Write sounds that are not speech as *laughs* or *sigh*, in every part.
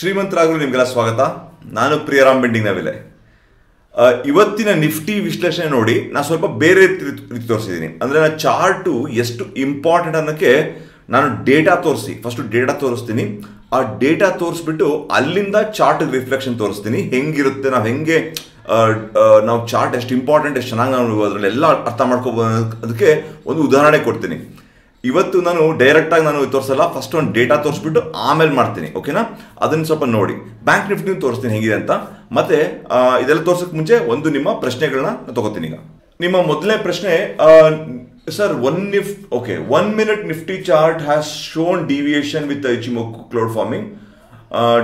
ಶ್ರೀಮಂತರಾಗಲು ನಿಮಗೆಲ್ಲ ಸ್ವಾಗತ. ನಾನು ಪ್ರಿಯರಾಮ್ ಬೆಂಡಿಂಗ್ ನವಿಲೆ. ಇವತ್ತಿನ ನಿಫ್ಟಿ ವಿಶ್ಲೇಷಣೆ ನೋಡಿ ನಾನು ಸ್ವಲ್ಪ ಬೇರೆ ರೀತಿ ತೋರಿಸಿದ್ದೀನಿ. ಅಂದರೆ ನಾನು ಚಾರ್ಟು ಎಷ್ಟು ಇಂಪಾರ್ಟೆಂಟ್ ಅನ್ನೋಕ್ಕೆ ನಾನು ಡೇಟಾ ತೋರಿಸಿ. ಫಸ್ಟು ಡೇಟಾ ತೋರಿಸ್ತೀನಿ. ಆ ಡೇಟಾ ತೋರಿಸ್ಬಿಟ್ಟು ಅಲ್ಲಿಂದ ಚಾರ್ಟ್ ರಿಫ್ಲೆಕ್ಷನ್ ತೋರಿಸ್ತೀನಿ. ಹೆಂಗಿರುತ್ತೆ, ನಾವು ಹೆಂಗೆ ನಾವು ಚಾರ್ಟ್ ಎಷ್ಟು ಇಂಪಾರ್ಟೆಂಟ್, ಎಷ್ಟು ಚೆನ್ನಾಗಿ ನಾವು ಅದರಲ್ಲೆಲ್ಲ ಅರ್ಥ ಮಾಡ್ಕೋಬೋದು ಅದಕ್ಕೆ ಒಂದು ಉದಾಹರಣೆ ಕೊಡ್ತೀನಿ. ಇವತ್ತು ನಾನು ಡೈರೆಕ್ಟಾಗಿ ನಾನು ತೋರಿಸಲ್ಲ ಫಸ್ಟ್ ಒಂದು ಡೇಟಾ ತೋರಿಸ್ಬಿಟ್ಟು ಆಮೇಲೆ ಮಾಡ್ತೀನಿ ಓಕೆನಾ ಅದನ್ನು ಸ್ವಲ್ಪ ನೋಡಿ. ಬ್ಯಾಂಕ್ ನಿಫ್ಟಿ ತೋರಿಸ್ತೀನಿ, ಹೇಗಿದೆ ಅಂತ. ಮತ್ತೆ ಇದೆಲ್ಲ ತೋರ್ಸೋಕ್ಕೆ ಮುಂಚೆ ಒಂದು ನಿಮ್ಮ ಪ್ರಶ್ನೆಗಳನ್ನ ನಾನು ತಗೋತೀನಿ ಈಗ. ನಿಮ್ಮ ಮೊದಲನೇ ಪ್ರಶ್ನೆ sir one ನಿಫ್ okay one minute Nifty chart has shown deviation with Ichimoku cloud forming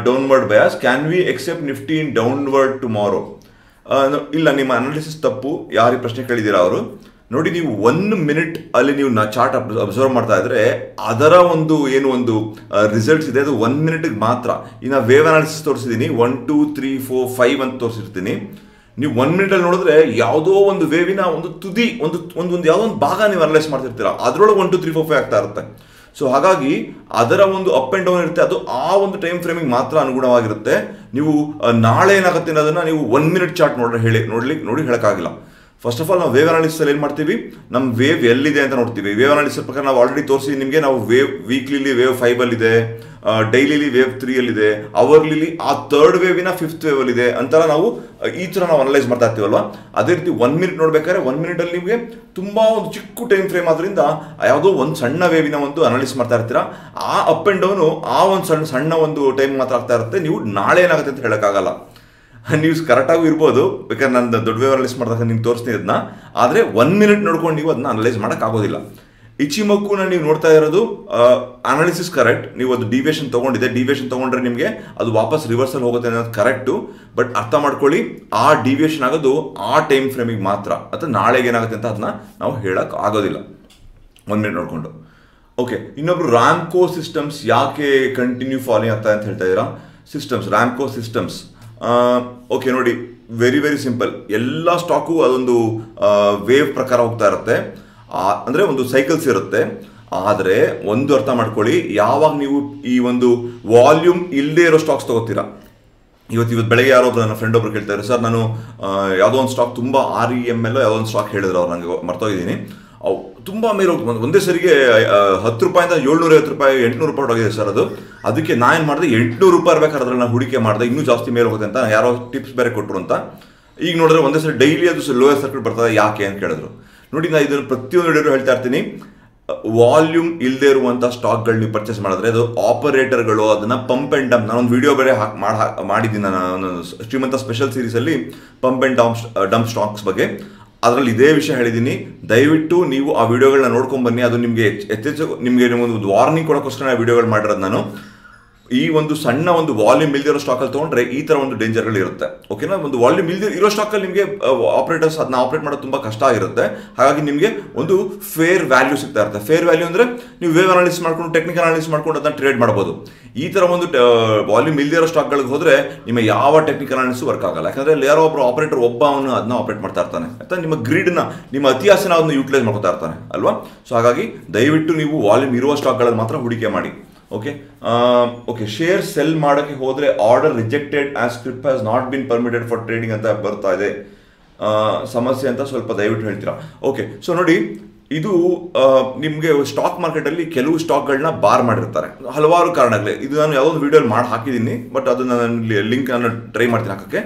downward bias can we accept Nifty in downward tomorrow ಇಲ್ಲ, ನಿಮ್ಮ ಅನಾಲಿಸಿಸ್ ತಪ್ಪು. ಯಾರಿಗೆ ಪ್ರಶ್ನೆ ಕೇಳಿದ್ದೀರಾ ಅವರು? ನೋಡಿ ನೀವು ಒನ್ ಮಿನಿಟ್ ಅಲ್ಲಿ ನೀವು ನಾ ಚಾರ್ಟ್ ಅಬ್ಸರ್ವ್ ಮಾಡ್ತಾ ಇದ್ರೆ ಅದರ ಒಂದು ಏನು ಒಂದು ರಿಸಲ್ಟ್ಸ್ ಇದೆ. ಅದು ಒನ್ ಮಿನಿಟ್ಗೆ ಮಾತ್ರ. ಇನ್ನು ವೇವ್ ಅನಾಲಿಸಿಸ್ ತೋರಿಸಿದ್ದೀನಿ. One two three four five ಅಂತ ತೋರಿಸಿರ್ತೀನಿ. ನೀವು ಒನ್ ಮಿನಿಟಲ್ಲಿ ನೋಡಿದ್ರೆ ಯಾವುದೋ ಒಂದು ವೇವಿನ ಒಂದು ತುದಿ, ಒಂದು ಒಂದು ಒಂದು ಯಾವುದೋ ಒಂದು ಭಾಗ ನೀವು ಅನಲೈಸ್ ಮಾಡ್ತಿರ್ತೀರ. ಅದರೊಳಗೆ one two three four five ಆಗ್ತಾ ಇರುತ್ತೆ. ಸೊ ಹಾಗಾಗಿ ಅದರ ಒಂದು ಅಪ್ ಆ್ಯಂಡ್ ಡೌನ್ ಇರುತ್ತೆ. ಅದು ಆ ಒಂದು ಟೈಮ್ ಫ್ರೇಮಿಗೆ ಮಾತ್ರ ಅನುಗುಣವಾಗಿರುತ್ತೆ. ನೀವು ನಾಳೆ ಏನಾಗುತ್ತೆ ಅನ್ನೋದನ್ನ ನೀವು ಒನ್ ಮಿನಿಟ್ ಚಾರ್ಟ್ ನೋಡ್ರೆ ಹೇಳಿ ನೋಡ್ಲಿಕ್ಕೆ ನೋಡಿ ಹೇಳೋಕ್ಕಾಗಿಲ್ಲ. ಫಸ್ಟ್ ಆಫ್ ಆಲ್ ನಾವು ವೇವ್ ಅನಾಲಿಸಿಸ್ ಏನು ಮಾಡ್ತೀವಿ? ನಮ್ಮ ವೇವ್ ಎಲ್ಲಿದೆ ಅಂತ ನೋಡ್ತೀವಿ. ವೇವ್ ಅನಾಲಿಸಿಸ್ ಪ್ರಕಾರ ನಾವು ಆಲ್ರೆಡಿ ತೋರಿಸಿ ನಿಮಗೆ ನಾವು ವೇವ್ ವೀಕ್ಲಿಲಿ ವೇವ್ ಫೈವ್ ಅಲ್ಲಿದೆ ಡೈಲಿಲಿ ವೇವ್ ತ್ರೀ ಅಲ್ಲಿದೆ ಅವರ್ಲಿಲಿ ಆ ಥರ್ಡ್ ವೇವಿನ ಫಿಫ್ತ್ ವೇವ್ ಅಲ್ಲಿದೆ ಅಂತೆಲ್ಲ ನಾವು ಈ ಥರ ನಾವು ಅನಲೈಸ್ ಮಾಡ್ತಾ ಇರ್ತೀವಲ್ವಾ ಅದೇ ರೀತಿ ಒನ್ ಮಿನಿಟ್ ನೋಡ್ಬೇಕಾದ್ರೆ ಒನ್ ಮಿನಿಟಲ್ಲಿ ನಿಮಗೆ ತುಂಬ ಒಂದು ಚಿಕ್ಕ ಟೈಮ್ ಫ್ರೇಮ್ ಆದ್ರಿಂದ ಯಾವುದೋ ಒಂದು ಸಣ್ಣ ವೇವಿನ ಒಂದು ಅನಲೈಸ್ ಮಾಡ್ತಾ ಇರ್ತೀರಾ? ಆ ಅಪ್ ಆ್ಯಂಡ್ ಡೌನು ಆ ಒಂದು ಸಣ್ಣ ಸಣ್ಣ ಒಂದು ಟೈಮ್ ಮಾತ್ರ ಆಗ್ತಾ ಇರುತ್ತೆ. ನೀವು ನಾಳೆ ಏನಾಗುತ್ತೆ ಅಂತ ಹೇಳೋಕ್ಕಾಗಲ್ಲ. *laughs* ನೀವು ಕರೆಕ್ಟಾಗೂ ಇರ್ಬೋದು ಬೇಕಾದ್ರೆ ನಾನು ದೊಡ್ಡ ವ್ಯವಹಾರ ಲಿಸ್ಟ್ ಮಾಡಿದಾಗ ನಿಮ್ಗೆ ತೋರಿಸ್ತೀನಿ ಅದನ್ನ ಆದರೆ ಒನ್ ಮಿನಿಟ್ ನೋಡ್ಕೊಂಡು ನೀವು ಅದನ್ನ ಅನಲೈಸ್ ಮಾಡೋಕ್ಕಾಗೋದಿಲ್ಲ. ಇಚಿಮಕ್ಕುನ ನೀವು ನೋಡ್ತಾ ಇರೋದು ಅನಾಲಿಸಿಸ್ ಕರೆಕ್ಟ್ ನೀವು ಅದು ಡಿವಿಯೇಷನ್ ತೊಗೊಂಡಿದೆ ಡಿವಿಯೇಷನ್ ತೊಗೊಂಡ್ರೆ ನಿಮಗೆ ಅದು ವಾಪಸ್ ರಿವರ್ಸಲ್ ಹೋಗುತ್ತೆ ಅನ್ನೋದು ಕರೆಕ್ಟು ಬಟ್ ಅರ್ಥ ಮಾಡ್ಕೊಳ್ಳಿ, ಆ ಡಿವಿಯೇಷನ್ ಆಗೋದು ಆ ಟೈಮ್ ಫ್ರೇಮಿಗೆ ಮಾತ್ರ. ಅಥವಾ ನಾಳೆಗೆ ಏನಾಗುತ್ತೆ ಅಂತ ಅದನ್ನ ನಾವು ಹೇಳಕ್ ಆಗೋದಿಲ್ಲ. ಒನ್ ಮಿನಿಟ್ ನೋಡಿಕೊಂಡು. ಓಕೆ ಇನ್ನೊಬ್ರು ರ್ಯಾಮ್ಕೋ ಸಿಸ್ಟಮ್ಸ್ ಯಾಕೆ ಕಂಟಿನ್ಯೂ ಫಾಲೋ ಆಗ್ತಾ ಅಂತ ಹೇಳ್ತಾ ಇದ್ದೀರಾ? ಸಿಸ್ಟಮ್ಸ್ ರ್ಯಾಮ್ಕೋ ಸಿಸ್ಟಮ್ಸ್ ಓಕೆ ನೋಡಿ ವೆರಿ ವೆರಿ ಸಿಂಪಲ್ ಎಲ್ಲ ಸ್ಟಾಕು ಅದೊಂದು ವೇವ್ ಪ್ರಕಾರ ಹೋಗ್ತಾ ಇರುತ್ತೆ. ಅಂದರೆ ಒಂದು ಸೈಕಲ್ಸ್ ಇರುತ್ತೆ. ಆದರೆ ಒಂದು ಅರ್ಥ ಮಾಡ್ಕೊಳ್ಳಿ, ಯಾವಾಗ ನೀವು ಈ ಒಂದು ವಾಲ್ಯೂಮ್ ಇಲ್ಲದೇ ಇರೋ ಸ್ಟಾಕ್ಸ್ ತಗೋತೀರಾ? ಇವತ್ತು ಇವತ್ತು ಬೆಳಗ್ಗೆ ಯಾರೋ ಒಬ್ಬರು ನನ್ನ ಫ್ರೆಂಡ್ ಒಬ್ರು ಕೇಳ್ತಾರೆ ಸರ್ ನಾನು ಯಾವುದೋ ಒಂದು ಸ್ಟಾಕ್ ತುಂಬ ಆರ್ ಇ ಎಂ ಎಲ್ ಯಾವುದೋ ಒಂದು ಸ್ಟಾಕ್ ಹೇಳಿದ್ರು ಅವ್ರು ನನಗೆ ಮರ್ತೋಗಿದ್ದೀನಿ. ಅವು ತುಂಬ ಮೇಲೆ ಹೋಗ್ತು ಒಂದು- ಸರಿಗೆ ಹತ್ತು ರೂಪಾಯಿಂದ ಏಳ್ನೂರ, ಐವತ್ತು ರೂಪಾಯಿ, ಎಂಟುನೂರು ರೂಪಾಯಿ ಹೋಗಿದೆ ಸರ್ ಅದು. ಅದಕ್ಕೆ ನಾನು ಏನು ಮಾಡಿದೆ, ಎಂಟುನೂರು ರೂಪಾಯಿ ಇರ್ಬೇಕಾದ್ರೆ ನಾನು ಹೂಡಿಕೆ ಮಾಡಿದೆ. ಇನ್ನೂ ಜಾಸ್ತಿ ಮೇಲೆ ಹೋಗುತ್ತೆ ಅಂತ ಯಾರೋ ಟಿಪ್ಸ್ ಬೇರೆ ಕೊಟ್ಟರು ಅಂತ. ಈಗ ನೋಡಿದ್ರೆ ಒಂದೇ ಸರಿ ಡೈಲಿ ಅದು ಲೋಯರ್ ಸರ್ಕ್ಯೂಟ್ ಬರ್ತದೆ, ಯಾಕೆ ಅಂತ ಕೇಳಿದ್ರು. ನೋಡಿ ನಾನು ಇದನ್ನು ಪ್ರತಿಯೊಂದು ವಿಡಿಯೋ ಹೇಳ್ತಾ ಇರ್ತೀನಿ. ವಾಲ್ಯೂಮ್ ಇಲ್ಲದೆ ಇರುವಂಥ ಸ್ಟಾಕ್ಗಳು ನೀವು ಪರ್ಚೇಸ್ ಮಾಡಿದ್ರೆ, ಅದು ಆಪರೇಟರ್ಗಳು ಅದನ್ನು ಪಂಪ್ ಆ್ಯಂಡ್ ಡಮ್ ನಾನೊಂದು ವಿಡಿಯೋ ಬೇರೆ ಹಾಕಿ ಮಾಡಿ ಮಾಡಿದ್ದೀನಿ ನಾನು ಶ್ರೀಮಂತ ಸ್ಪೆಷಲ್ ಸೀರೀಸಲ್ಲಿ ಪಂಪ್ ಆ್ಯಂಡ್ ಡಮ್ ಡಮ್ ಸ್ಟಾಕ್ಸ್ ಬಗ್ಗೆ. ಅದರಲ್ಲಿ ಇದೇ ವಿಷಯ ಹೇಳಿದ್ದೀನಿ ದಯವಿಟ್ಟು ನೀವು ಆ ವಿಡಿಯೋಗಳನ್ನ ನೋಡ್ಕೊಂಡು ಬನ್ನಿ. ಅದು ನಿಮಗೆ ಎಚ್ಚೆಚ್ಚು ನಿಮಗೆ ಒಂದು ವಾರ್ನಿಂಗ್ ಕೊಡೋಕ್ಕೋಸ್ಕರ ಆ ವಿಡಿಯೋಗಳು ಮಾಡಿರೋದು ನಾನು. ಈ ಒಂದು ಸಣ್ಣ ಒಂದು ವಾಲ್ಯೂಮ್ ಇಲ್ದಿರೋ ಸ್ಟಾಕಲ್ಲಿ ತೊಗೊಂಡ್ರೆ ಈ ಥರ ಒಂದು ಡೇಂಜರ್ಗಳು ಇರುತ್ತೆ. ಓಕೆನಾ ಒಂದು ವಾಲ್ಯೂಮ್ ಇಲ್ದಿ ಇರೋ ಸ್ಟಾಕಲ್ಲಿ ನಿಮಗೆ ಆಪರೇಟರ್ಸ್ ಅದನ್ನ ಆಪರೇಟ್ ಮಾಡೋದು ತುಂಬ ಕಷ್ಟ ಆಗಿರುತ್ತೆ. ಹಾಗಾಗಿ ನಿಮಗೆ ಒಂದು ಫೇರ್ ವ್ಯಾಲ್ಯೂ ಸಿಗ್ತಾ ಇರುತ್ತೆ. ಫೇರ್ ವ್ಯಾಲ್ಯೂ ಅಂದರೆ ನೀವು ವೇವ್ ಅನಾಲಿಸ್ ಮಾಡ್ಕೊಂಡು ಟೆಕ್ನಿಕಲ್ ಅನಾಲಿಸ್ ಮಾಡ್ಕೊಂಡು ಅದನ್ನ ಟ್ರೇಡ್ ಮಾಡ್ಬೋದು. ಈ ಥರ ಒಂದು ವಾಲ್ಯೂಮ್ ಇಲ್ದಿರೋ ಸ್ಟಾಕ್ಗಳಿಗೆ ಹೋದ್ರೆ ನಿಮ್ಮ ಯಾವ ಟೆಕ್ನಿಕಲ್ ಅನಾಲಿಸ್ ವರ್ಕ್ ಆಗಲ್ಲ. ಯಾಕಂದ್ರೆ ಯಾರೋ ಒಬ್ಬರು ಆಪರೇಟರ್ ಒಬ್ಬ ಅವನು ಅದನ್ನ ಆಪರೇಟ್ ಮಾಡ್ತಾ ಇರ್ತಾನೆ. ಅಥವಾ ನಿಮ್ಮ ಗ್ರೀಡ್ನ ನಿಮ್ಮ ಅತಿಹಾಸನ ಅದನ್ನ ಯೂಟಿಲೈಸ್ ಮಾಡ್ಕೊತಾ ಇರ್ತಾನೆ. ಅಲ್ವಾ? ಸೊ ಹಾಗಾಗಿ ದಯವಿಟ್ಟು ನೀವು ವಾಲ್ಯೂಮ್ ಇರುವ ಸ್ಟಾಕ್ಗಳಲ್ಲಿ ಮಾತ್ರ ಹೂಡಿಕೆ ಮಾಡಿ. ಓಕೆ ಓಕೆ ಶೇರ್ ಸೆಲ್ ಮಾಡೋಕ್ಕೆ ಹೋದರೆ order rejected as scrip has not bin permitted for trading ಅಂತ ಬರ್ತಾ ಇದೆ ಸಮಸ್ಯೆ ಅಂತ ಸ್ವಲ್ಪ ದಯವಿಟ್ಟು ಹೇಳ್ತೀರಾ ಓಕೆ ಸೊ ನೋಡಿ ಇದು ನಿಮಗೆ ಸ್ಟಾಕ್ ಮಾರ್ಕೆಟಲ್ಲಿ ಕೆಲವು ಸ್ಟಾಕ್ಗಳನ್ನ ಬಾರ್ ಮಾಡಿರ್ತಾರೆ ಹಲವಾರು ಕಾರಣಗಳೇ ಇದು ನಾನು ಯಾವುದೊಂದು ವಿಡಿಯೋಲಿ ಮಾಡಿ ಹಾಕಿದ್ದೀನಿ ಬಟ್ ಅದು ನಾನು ಲಿಂಕ್ ನಾನು ಟ್ರೈ ಮಾಡ್ತೀನಿ ಹಾಕೋಕ್ಕೆ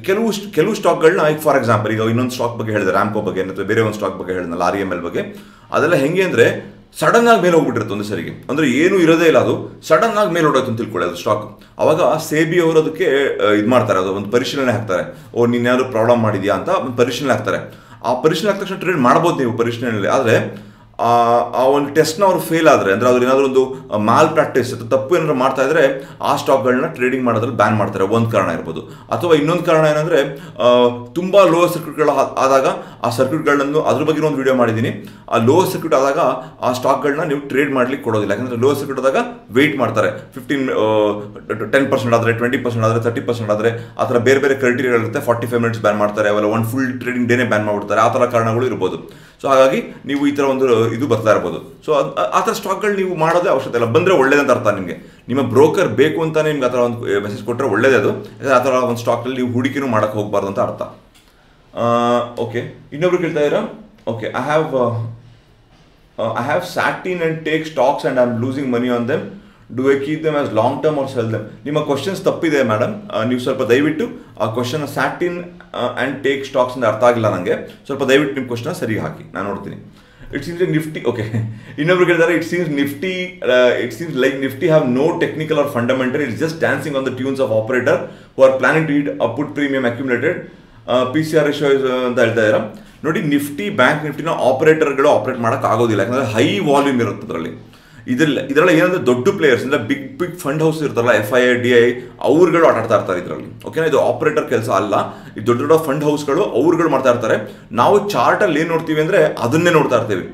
ಕೆಲವು ಕೆಲವು ಸ್ಟಾಕ್ಗಳನ್ನ ಈಗ ಫಾರ್ ಎಕ್ಸಾಂಪಲ್ ಈಗ ಇನ್ನೊಂದು ಸ್ಟಾಕ್ ಬಗ್ಗೆ ಹೇಳಿದೆ ರ್ಯಾಂಕೋ ಬಗ್ಗೆ ಅಥವಾ ಬೇರೆ ಒಂದು ಸ್ಟಾಕ್ ಬಗ್ಗೆ ಹೇಳಿದ್ನಲ್ಲ ಆರ್ ಎಂ ಎಲ್ ಬಗ್ಗೆ. ಅದೆಲ್ಲ ಹೆಂಗೆ ಅಂದರೆ ಸಡನ್ ಆಗಿ ಮೇಲೆ ಹೋಗ್ಬಿಟ್ಟಿರುತ್ತೆ ಒಂದು ಸರಿಗೆ. ಅಂದರೆ ಏನು ಇರೋದೇ ಇಲ್ಲ ಅದು. ಸಡನ್ ಆಗಿ ಮೇಲೆ ಹೊಡೋಯ್ತು ಅಂತ ತಿಳ್ಕೊಳ್ಳಿ, ಅದು ಸ್ಟಾಕ್ ಅವಾಗ ಸೇಬಿ ಅವರು ಅದಕ್ಕೆ ಇದು ಮಾಡ್ತಾರೆ, ಅದು ಒಂದು ಪರಿಶೀಲನೆ ಹಾಕ್ತಾರೆ. ಓ, ನೀನು ಯಾರು ಪ್ರಾಬ್ಲಮ್ ಮಾಡಿದ್ಯಾ ಅಂತ ಒಂದು ಪರಿಶೀಲನೆ ಹಾಕ್ತಾರೆ. ಆ ಪರಿಶೀಲನೆ ಹಾಕಿದ ತಕ್ಷಣ ಟ್ರೇಡ್ ಮಾಡ್ಬೋದು ನೀವು ಪರಿಶೀಲನೆಯಲ್ಲಿ. ಆದರೆ ಆ ಒಂದು ಟೆಸ್ಟ್ನ ಅವರು ಫೇಲ್ ಆದರೆ, ಅಂದರೆ ಅದ್ರ ಏನಾದರೂ ಒಂದು ಮಾಲ್ ಪ್ರಾಕ್ಟೀಸ್ ಅಥವಾ ತಪ್ಪು ಏನಾದ್ರು ಮಾಡ್ತಾ ಇದ್ರೆ, ಆ ಸ್ಟಾಕ್ಗಳನ್ನ ಟ್ರೇಡಿಂಗ್ ಮಾಡೋದ್ರಲ್ಲಿ ಬ್ಯಾನ್ ಮಾಡ್ತಾರೆ. ಒಂದು ಕಾರಣ ಇರ್ಬೋದು. ಅಥವಾ ಇನ್ನೊಂದು ಕಾರಣ ಏನಂದರೆ ತುಂಬ ಲೋ ಸರ್ಕ್ಯೂಟ್ಗಳು ಆದಾಗ ಆ ಸರ್ಕ್ಯೂಟ್ಗಳನ್ನು ಅದ್ರ ಬಗ್ಗೆ ಒಂದು ವಿಡಿಯೋ ಮಾಡಿದ್ದೀನಿ. ಆ ಲೋ ಸರ್ಕ್ಯೂಟ್ ಆದಾಗ ಆ ಸ್ಟಾಕ್ಗಳನ್ನ ನೀವು ಟ್ರೇಡ್ ಮಾಡಲಿಕ್ಕೆ ಕೊಡೋದಿಲ್ಲ. ಯಾಕಂದರೆ ಲೋ ಸರ್ಕ್ಯೂಟ್ ಆದಾಗ ವೆಯ್ಟ್ ಮಾಡ್ತಾರೆ. ಫಿಫ್ಟೀನ್ ಟೆನ್ ಪರ್ಸೆಂಟ್ ಆದರೆ ಟ್ವೆಂಟಿ ಪರ್ಸೆಂಟ್ ಆದರೆ ತರ್ಟಿ ಪರ್ಸೆಂಟ್ ಆದರೆ, ಆ ಥರ ಬೇರೆ ಬೇರೆ ಕ್ರೈಟೀರಿಯಾ ಇರುತ್ತೆ. ಫಾರ್ಟಿ ಫೈವ್ ಮಿನಿಟ್ಸ್ ಬ್ಯಾನ್ ಮಾಡ್ತಾರೆ ಅವೆಲ್ಲ ಒಂದು ಫುಲ್ ಟ್ರೇಡಿಂಗ್ ಡೇನೇ ಬ್ಯಾನ್ ಮಾಡ್ಬಿಡ್ತಾರೆ. ಆ ಥರ ಕಾರಣಗಳು ಇರ್ಬೋದು. ಸೊ ಹಾಗಾಗಿ ನೀವು ಈ ಥರ ಒಂದು ಇದು ಬರ್ತಾ ಇರ್ಬೋದು. ಸೊ ಆ ಥರ ಸ್ಟಾಕ್ಗಳು ನೀವು ಮಾಡೋದೇ ಅವಶ್ಯಕತೆ ಇಲ್ಲ. ಬಂದರೆ ಒಳ್ಳೇದಂತ ಅರ್ಥ ನಿಮಗೆ. ನಿಮ್ಮ ಬ್ರೋಕರ್ ಬೇಕು ಅಂತಲೇ ನಿಮ್ಗೆ ಆ ಥರ ಒಂದು ಮೆಸೇಜ್ ಕೊಟ್ಟರೆ ಒಳ್ಳೇದೇ ಅದು. ಯಾಕಂದರೆ ಆ ಥರ ಒಂದು ಸ್ಟಾಕ್ನಲ್ಲಿ ನೀವು ಹೂಡಿಕೆನೂ ಮಾಡೋಕ್ಕೆ ಹೋಗಬಾರ್ದು ಅಂತ ಅರ್ಥ. ಓಕೆ ಇನ್ನೊಬ್ರು ಕೇಳ್ತಾ ಇದ್ದೀರಾ okay I have I have sat in and take stocks and I am losing money on them do I keep them as long term or sell them ನಿಮ್ಮ ಕ್ವಶನ್ಸ್ ತಪ್ಪಿದೆ ಮೇಡಮ್ ನೀವು ಸ್ವಲ್ಪ ದಯವಿಟ್ಟು ಆ question sat in and take stocks ಅಂತ ಅರ್ಥ ಆಗಿಲ್ಲ ನನಗೆ ಸ್ವಲ್ಪ ದಯವಿಟ್ಟು ನಿಮ್ಮ ಕ್ವಶನ್ ಸರಿ ಹಾಕಿ. ನಾನು ನೋಡ್ತೀನಿ. ಇಟ್ ಸೀನ್ಸ್ ನಿಫ್ಟಿ ಓಕೆ ಇನ್ನೊಬ್ರು ಕೇಳಿದಾರೆ it seems Nifty it seems like Nifty have no technical or fundamental it's just dancing on the tunes of operator who are planning to it a put premium accumulated P C R ratio ಅಂತ ಹೇಳ್ತಾ ಇದ್ದಾರೆ ನೋಡಿ Nifty bank ನಿಫ್ಟಿನ ಆಪರೇಟರ್ಗಳು operate ಮಾಡೋಕ್ಕಾಗೋದಿಲ್ಲ ಯಾಕಂದರೆ ಯಾಕಂದ್ರೆ high volume ಇರುತ್ತೆ ಅದರಲ್ಲಿ. ಇದ್ರಲ್ಲಿ, ಇದರಲ್ಲಿ ಏನಂದ್ರೆ ದೊಡ್ಡ ಪ್ಲೇಯರ್ಸ್ ಅಂದ್ರೆ ಬಿಗ್ ಬಿಗ್ ಫಂಡ್ ಹೌಸ್ ಇರ್ತಾರಲ್ಲ ಎಫ್ ಐ ಡಿ ಐ ಅವ್ರುಗಳು ಆಟ ಆಡ್ತಾ ಇರ್ತಾರೆ ಇದರಲ್ಲಿ. ಓಕೆನಾ ಇದು ಆಪರೇಟರ್ ಕೆಲಸ ಅಲ್ಲ. ಈ ದೊಡ್ಡ ದೊಡ್ಡ ಫಂಡ್ ಹೌಸ್ಗಳು ಅವ್ರುಗಳು ಮಾಡ್ತಾ ಇರ್ತಾರೆ. ನಾವು ಚಾರ್ಟಲ್ಲಿ ಏನು ನೋಡ್ತೀವಿ ಅಂದರೆ ಅದನ್ನೇ ನೋಡ್ತಾ ಇರ್ತೀವಿ.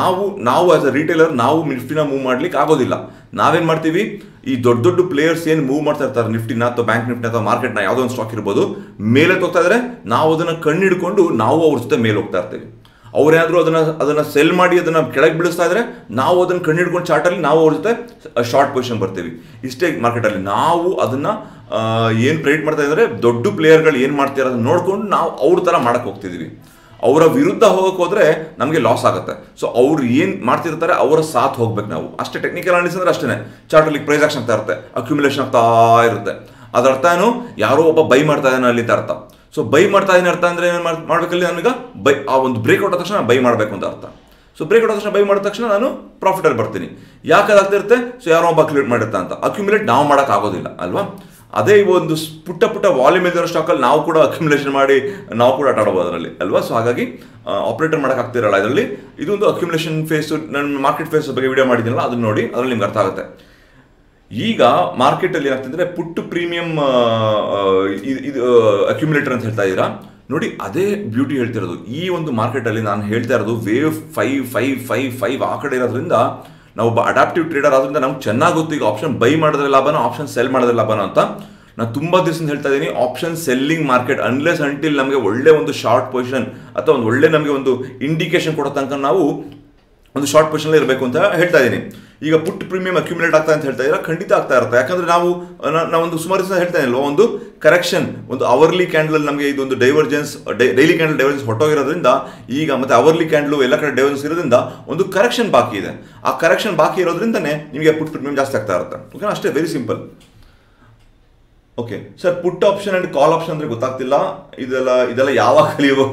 ನಾವು ನಾವು ಆಸ್ ಅ ರಿಟೇಲರ್ ನಾವು ನಿಫ್ಟಿನ ಮೂವ್ ಮಾಡ್ಲಿಕ್ಕೆ ಆಗೋದಿಲ್ಲ. ನಾವೇನು ಮಾಡ್ತೀವಿ? ಈ ದೊಡ್ಡ ದೊಡ್ಡ ಪ್ಲೇಯರ್ಸ್ ಏನು ಮೂವ್ ಮಾಡ್ತಾ ಇರ್ತಾರೆ ನಿಫ್ಟಿನ ಅಥವಾ ಬ್ಯಾಂಕ್ ನಿಫ್ಟಿನ ಅಥವಾ ಮಾರ್ಕೆಟ್ನ ಯಾವುದೋ ಒಂದು ಸ್ಟಾಕ್ ಇರ್ಬೋದು, ಮೇಲೆ ಹೋಗ್ತಾ ಇದ್ರೆ ನಾವು ಅದನ್ನು ಕಣ್ಣಿಡ್ಕೊಂಡು ನಾವು ಅವ್ರ ಜೊತೆ ಮೇಲೆ ಹೋಗ್ತಾ ಇರ್ತೀವಿ. ಅವ್ರೇನಾದರೂ ಅದನ್ನು ಅದನ್ನು ಸೆಲ್ ಮಾಡಿ ಅದನ್ನು ಕೆಳಗೆ ಬಿಡಿಸ್ತಾ ಇದ್ರೆ ನಾವು ಅದನ್ನು ಕಣ್ಣು ಹಿಡ್ಕೊಂಡು ಚಾರ್ಟಲ್ಲಿ ನಾವು ಅವ್ರ ಜೊತೆ ಶಾರ್ಟ್ ಪೊಸಿಷನ್ ಬರ್ತೀವಿ. ಇಷ್ಟೇ ಮಾರ್ಕೆಟಲ್ಲಿ ನಾವು ಅದನ್ನು ಏನು ಪ್ರೇಟ್ ಮಾಡ್ತಾ ಇದ್ದಾರೆ, ದೊಡ್ಡ ಪ್ಲೇಯರ್ಗಳು ಏನು ಮಾಡ್ತೀರ ಅದನ್ನು ನೋಡಿಕೊಂಡು ನಾವು ಅವ್ರ ಥರ ಮಾಡೋಕ್ಕೆ ಹೋಗ್ತಿದ್ದೀವಿ ಅವರ ವಿರುದ್ಧ ಹೋಗಕ್ಕೆ ಹೋದರೆ ನಮಗೆ ಲಾಸ್ ಆಗುತ್ತೆ. ಸೊ ಅವ್ರು ಏನು ಮಾಡ್ತಿರ್ತಾರೆ ಅವರ ಸಾಥ್ ಹೋಗ್ಬೇಕು ನಾವು. ಅಷ್ಟೇ ಟೆಕ್ನಿಕಲ್ ಅನಾಲಿಸ್ ಅಂದರೆ ಅಷ್ಟೇ ಚಾರ್ಟಲ್ಲಿ ಪ್ರೈಸ್ ಆಕ್ಷನ್ ಆಗ್ತಾ ಇರುತ್ತೆ ಅಕ್ಯುಮುಲೇಷನ್ ಆಗ್ತಾ ಇರುತ್ತೆ. ಅದರ ಅರ್ಥ ಏನು ಯಾರೋ ಒಬ್ಬ ಬೈ ಮಾಡ್ತಾ ಇದ್ದಾನೆ ಅಲ್ಲಿ ಅರ್ಥ. ಸೊ ಬೈ ಮಾಡ್ತಾ ಇದೀನಿ ಅರ್ಥ ಅಂದರೆ ಏನು ಮಾಡಬೇಕಲ್ಲಿ ನನಗೆ? ಬೈ ಆ ಒಂದು ಬ್ರೇಕ್ ಔಟ್ ಆದ ತಕ್ಷಣ ಬೈ ಮಾಡಬೇಕು ಅಂತ ಅರ್ಥ. ಸೊ ಬ್ರೇಕ್ ಆದ ತಕ್ಷಣ ಬೈ ಮಾಡಿದ ತಕ್ಷಣ ನಾನು ಪ್ರಾಫಿಟಲ್ಲಿ ಬರ್ತೀನಿ. ಯಾಕೆ ಅದಾಗ್ತಿರುತ್ತೆ? ಸೊ ಯಾರೋ ಒಬ್ಬ ಕ್ಲಿಯರ್ ಮಾಡಿರ್ತಾ ಅಂತ. ಅಕ್ಯುಮುಲೇಟ್ ನಾವು ಮಾಡೋಕ್ಕಾಗೋದಿಲ್ಲ ಅಲ್ವಾ? ಅದೇ ಒಂದು ಪುಟ್ಟ ಪುಟ್ಟ ವಾಲ್ಯೂಮ್ ಇದ್ದಿರೋ ಸ್ಟಾಕಲ್ಲಿ ನಾವು ಕೂಡ ಅಕ್ಯುಮುಲೇಷನ್ ಮಾಡಿ ನಾವು ಕೂಡ ಆಟ ಆಡಬಹುದು ಅದರಲ್ಲಿ, ಅಲ್ವಾ? ಸೊ ಹಾಗಾಗಿ ಆಪರೇಟರ್ ಮಾಡೋಕ್ಕಾಗ್ತಿರಲ್ಲ ಇದರಲ್ಲಿ. ಇದೊಂದು ಅಕ್ಯುಮುಲೇಷನ್ ಫೇಸ್ ನನ್ನ ಮಾರ್ಕೆಟ್ ಫೇಸ್ ಬಗ್ಗೆ ವಿಡಿಯೋ ಮಾಡಿದ್ದೀನಲ್ಲ, ಅದನ್ನ ನೋಡಿ, ಅದರಲ್ಲಿ ನಿಮ್ಗೆ ಅರ್ಥ ಆಗುತ್ತೆ. ಈಗ ಮಾರ್ಕೆಟಲ್ಲಿ ಏನಾಗ್ತಿದ್ರೆ ಪುಟ್ ಪ್ರೀಮಿಯಂ ಇದು ಅಕ್ಯುಮುಲೇಟರ್ ಅಂತ ಹೇಳ್ತಾ ಇದ್ದೀರಾ ನೋಡಿ, ಅದೇ ಬ್ಯೂಟಿ ಹೇಳ್ತಿರೋದು. ಈ ಒಂದು ಮಾರ್ಕೆಟಲ್ಲಿ ನಾನು ಹೇಳ್ತಾ ಇರೋದು wave five five five five ಆ ಕಡೆ ಇರೋದ್ರಿಂದ ನಾವು ಒಬ್ಬ ಅಡಾಪ್ಟಿವ್ ಟ್ರೇಡರ್ ಆದ್ರಿಂದ ನಮ್ಗೆ ಚೆನ್ನಾಗಿ ಗೊತ್ತು ಈಗ ಆಪ್ಷನ್ ಬೈ ಮಾಡಿದ್ರೆ ಲಾಭನ ಆಪ್ಷನ್ ಸೆಲ್ ಮಾಡಿದ್ರೆ ಲಾಭನ ಅಂತ ನಾನು ತುಂಬ ದಿವಸ ಹೇಳ್ತಾ ಇದ್ದೀನಿ option selling market unless until ನಮಗೆ ಒಳ್ಳೆ ಒಂದು ಶಾರ್ಟ್ ಪೊಸಿಷನ್ ಅಥವಾ ಒಂದು ಒಳ್ಳೆ ನಮಗೆ ಒಂದು ಇಂಡಿಕೇಶನ್ ಕೊಡೋ ತನಕ ನಾವು ಒಂದು ಶಾರ್ಟ್ ಪೊಸಿಷನ್ ಇರಬೇಕು ಅಂತ ಹೇಳ್ತಾ ಇದ್ದೀನಿ. ಈಗ ಪುಟ್ ಪ್ರೀಮಿಯಂ ಅಕ್ಯುಮುಲೇಟ್ ಆಗ್ತಾ ಅಂತ ಹೇಳ್ತಾ ಇದ್ರೆ ಖಂಡಿತ ಆಗ್ತಾ ಇರುತ್ತೆ. ಯಾಕಂದ್ರೆ ನಾವು ನಾವೊಂದು ಸುಮಾರು ದಿವಸ ಹೇಳ್ತಾ ಇಲ್ವಾ ಒಂದು ಕರೆಕ್ಷನ್ ಒಂದು ಅವರ್ಲಿ ಕ್ಯಾಂಡಲ್ ನಮಗೆ ಇದೊಂದು ಡೈವರ್ಜೆನ್ಸ್ ಡೈಲಿ ಕ್ಯಾಂಡಲ್ ಡೈವರ್ಜೆನ್ಸ್ ಹೊಟ್ಟೋಗಿರೋದ್ರಿಂದ ಈಗ ಮತ್ತೆ ಅವರ್ಲಿ ಕ್ಯಾಂಡಲ್ ಎಲ್ಲ ಕಡೆ ಡೈವರ್ಜೆನ್ಸ್ ಇರೋದ್ರಿಂದ ಒಂದು ಕರೆಕ್ಷನ್ ಬಾಕಿ ಇದೆ. ಆ ಕರೆಕ್ಷನ್ ಬಾಕಿ ಇರೋದ್ರಿಂದನೇ ನಿಮಗೆ ಪುಟ್ ಪ್ರೀಮಿಯಂ ಜಾಸ್ತಿ ಆಗ್ತಾ ಇರುತ್ತೆ. ಓಕೆ ಅಷ್ಟೇ very simple okay sir put option and call option ಅಂದ್ರೆ ಗೊತ್ತಾಗ್ತಿಲ್ಲ. ಇದೆಲ್ಲ ಇದೆಲ್ಲ ಯಾವಾಗ ಕಲಿಯೋ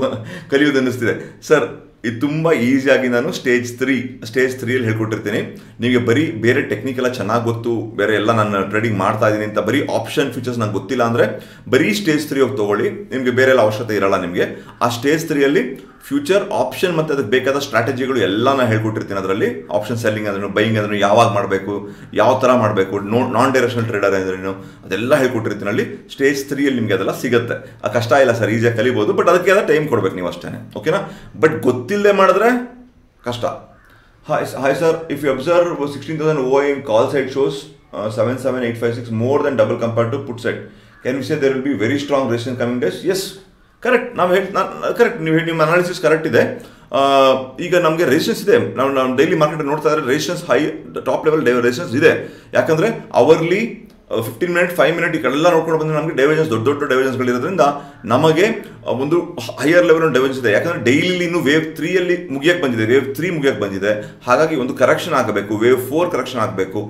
ಕಲಿಯೋದು ಅನ್ನಿಸ್ತಿದೆ. ಸರ್ ಇದು ತುಂಬ ಈಸಿಯಾಗಿ ನಾನು ಸ್ಟೇಜ್ ತ್ರೀ ಸ್ಟೇಜ್ ತ್ರೀಯಲ್ಲಿ ಹೇಳ್ಕೊಟ್ಟಿರ್ತೀನಿ. ನಿಮಗೆ ಬರೀ ಬೇರೆ ಟೆಕ್ನಿಕ್ ಎಲ್ಲ ಚೆನ್ನಾಗಿ ಗೊತ್ತು, ಬೇರೆ ಎಲ್ಲ ನಾನು ಟ್ರೇಡಿಂಗ್ ಮಾಡ್ತಾ ಇದ್ದೀನಿ ಅಂತ ಬರೀ ಆಪ್ಷನ್ ಫೀಚರ್ಸ್ ನಂಗೆ ಗೊತ್ತಿಲ್ಲ ಅಂದರೆ ಬರೀ ಸ್ಟೇಜ್ ತ್ರೀ ಹೋಗಿ ತೊಗೊಳ್ಳಿ, ನಿಮಗೆ ಬೇರೆ ಎಲ್ಲ ಅವಶ್ಯಕತೆ ಇರಲ್ಲ ನಿಮಗೆ. ಆ ಸ್ಟೇಜ್ ತ್ರೀಯಲ್ಲಿ ಫ್ಯೂಚರ್ ಆಪ್ಷನ್ ಮತ್ತು ಅದಕ್ಕೆ ಬೇಕಾದ ಸ್ಟ್ರಾಟಜಿಗಳು ಎಲ್ಲ ನಾನು ಹೇಳ್ಕೊಟ್ಟಿರ್ತೀನಿ ಅದರಲ್ಲಿ. ಆಪ್ಷನ್ ಸೆಲ್ಲಿಂಗ್ ಅಂದ್ರೆ ಬೈಯಿಂಗ್ ಅಂದ್ರೆ ಯಾವಾಗ ಮಾಡಬೇಕು, ಯಾವ ಥರ ಮಾಡಬೇಕು ನೋ ನಾನ್ ಡೈರೆಕ್ಷನಲ್ ಟ್ರೇಡರ್ ಅಂದ್ರೇನು ಅದೆಲ್ಲ ಹೇಳ್ಕೊಟ್ಟಿರ್ತೀನಿ ಅಲ್ಲಿ. ಸ್ಟೇಜ್ ತ್ರೀಯಲ್ಲಿ ನಿಮಗೆ ಅದೆಲ್ಲ ಸಿಗುತ್ತೆ. ಆ ಕಷ್ಟ ಇಲ್ಲ ಸರ್ ಈಸಿಯಾಗಿ ಕಲಿಬೋದು ಬಟ್ ಅದಕ್ಕೆ ಎಲ್ಲ ಟೈಮ್ ಕೊಡ್ಬೇಕು ನೀವು ಅಷ್ಟೇ ಓಕೆನಾ ಬಟ್ ಗೊತ್ತಿಲ್ಲದೆ ಮಾಡಿದ್ರೆ ಕಷ್ಟ. Hi hi sir if you observe sixteen thousand O in call side shows seven seven eight five six more then double compare to put side can you say there will be very strong ration coming days yes correct ನಾವು ಹೇಳಿ ನಾನು correct ನೀವು ನಿಮ್ಮ analysis correct ಇದೆ. ಈಗ ನಮಗೆ resistance ಇದೆ. ನಾವು ನಾವು ಡೈಲಿ ಮಾರ್ಕೆಟ್ ನೋಡ್ತಾ ಇದ್ರೆ resistance high top level resistance ಇದೆ. ಯಾಕಂದರೆ hourly fifteen minute five minute ಎಲ್ಲ ನೋಡ್ಕೊಂಡು ಬಂದರೆ ನಮಗೆ ಡೈವರ್ಜೆನ್ಸ್ ದೊಡ್ಡ ದೊಡ್ಡ ಡೈವರ್ಜೆನ್ಸ್ಗಳಿರೋದ್ರಿಂದ ನಮಗೆ ಒಂದು ಹೈಯರ್ ಲೆವೆಲ್ ಡೈವರ್ಜೆನ್ಸ್ ಇದೆ. ಯಾಕಂದರೆ ಡೈಲಿ ಇನ್ನು ವೇವ್ ತ್ರೀಯಲ್ಲಿ ಮುಗಿಯಕ್ಕೆ ಬಂದಿದೆ. ವೇವ್ ತ್ರೀ ಮುಗಿಯಕ್ಕೆ ಬಂದಿದೆ. ಹಾಗಾಗಿ ಒಂದು ಕರೆಕ್ಷನ್ ಆಗಬೇಕು. ವೇವ್ ಫೋರ್ ಕರೆಕ್ಷನ್ ಆಗಬೇಕು.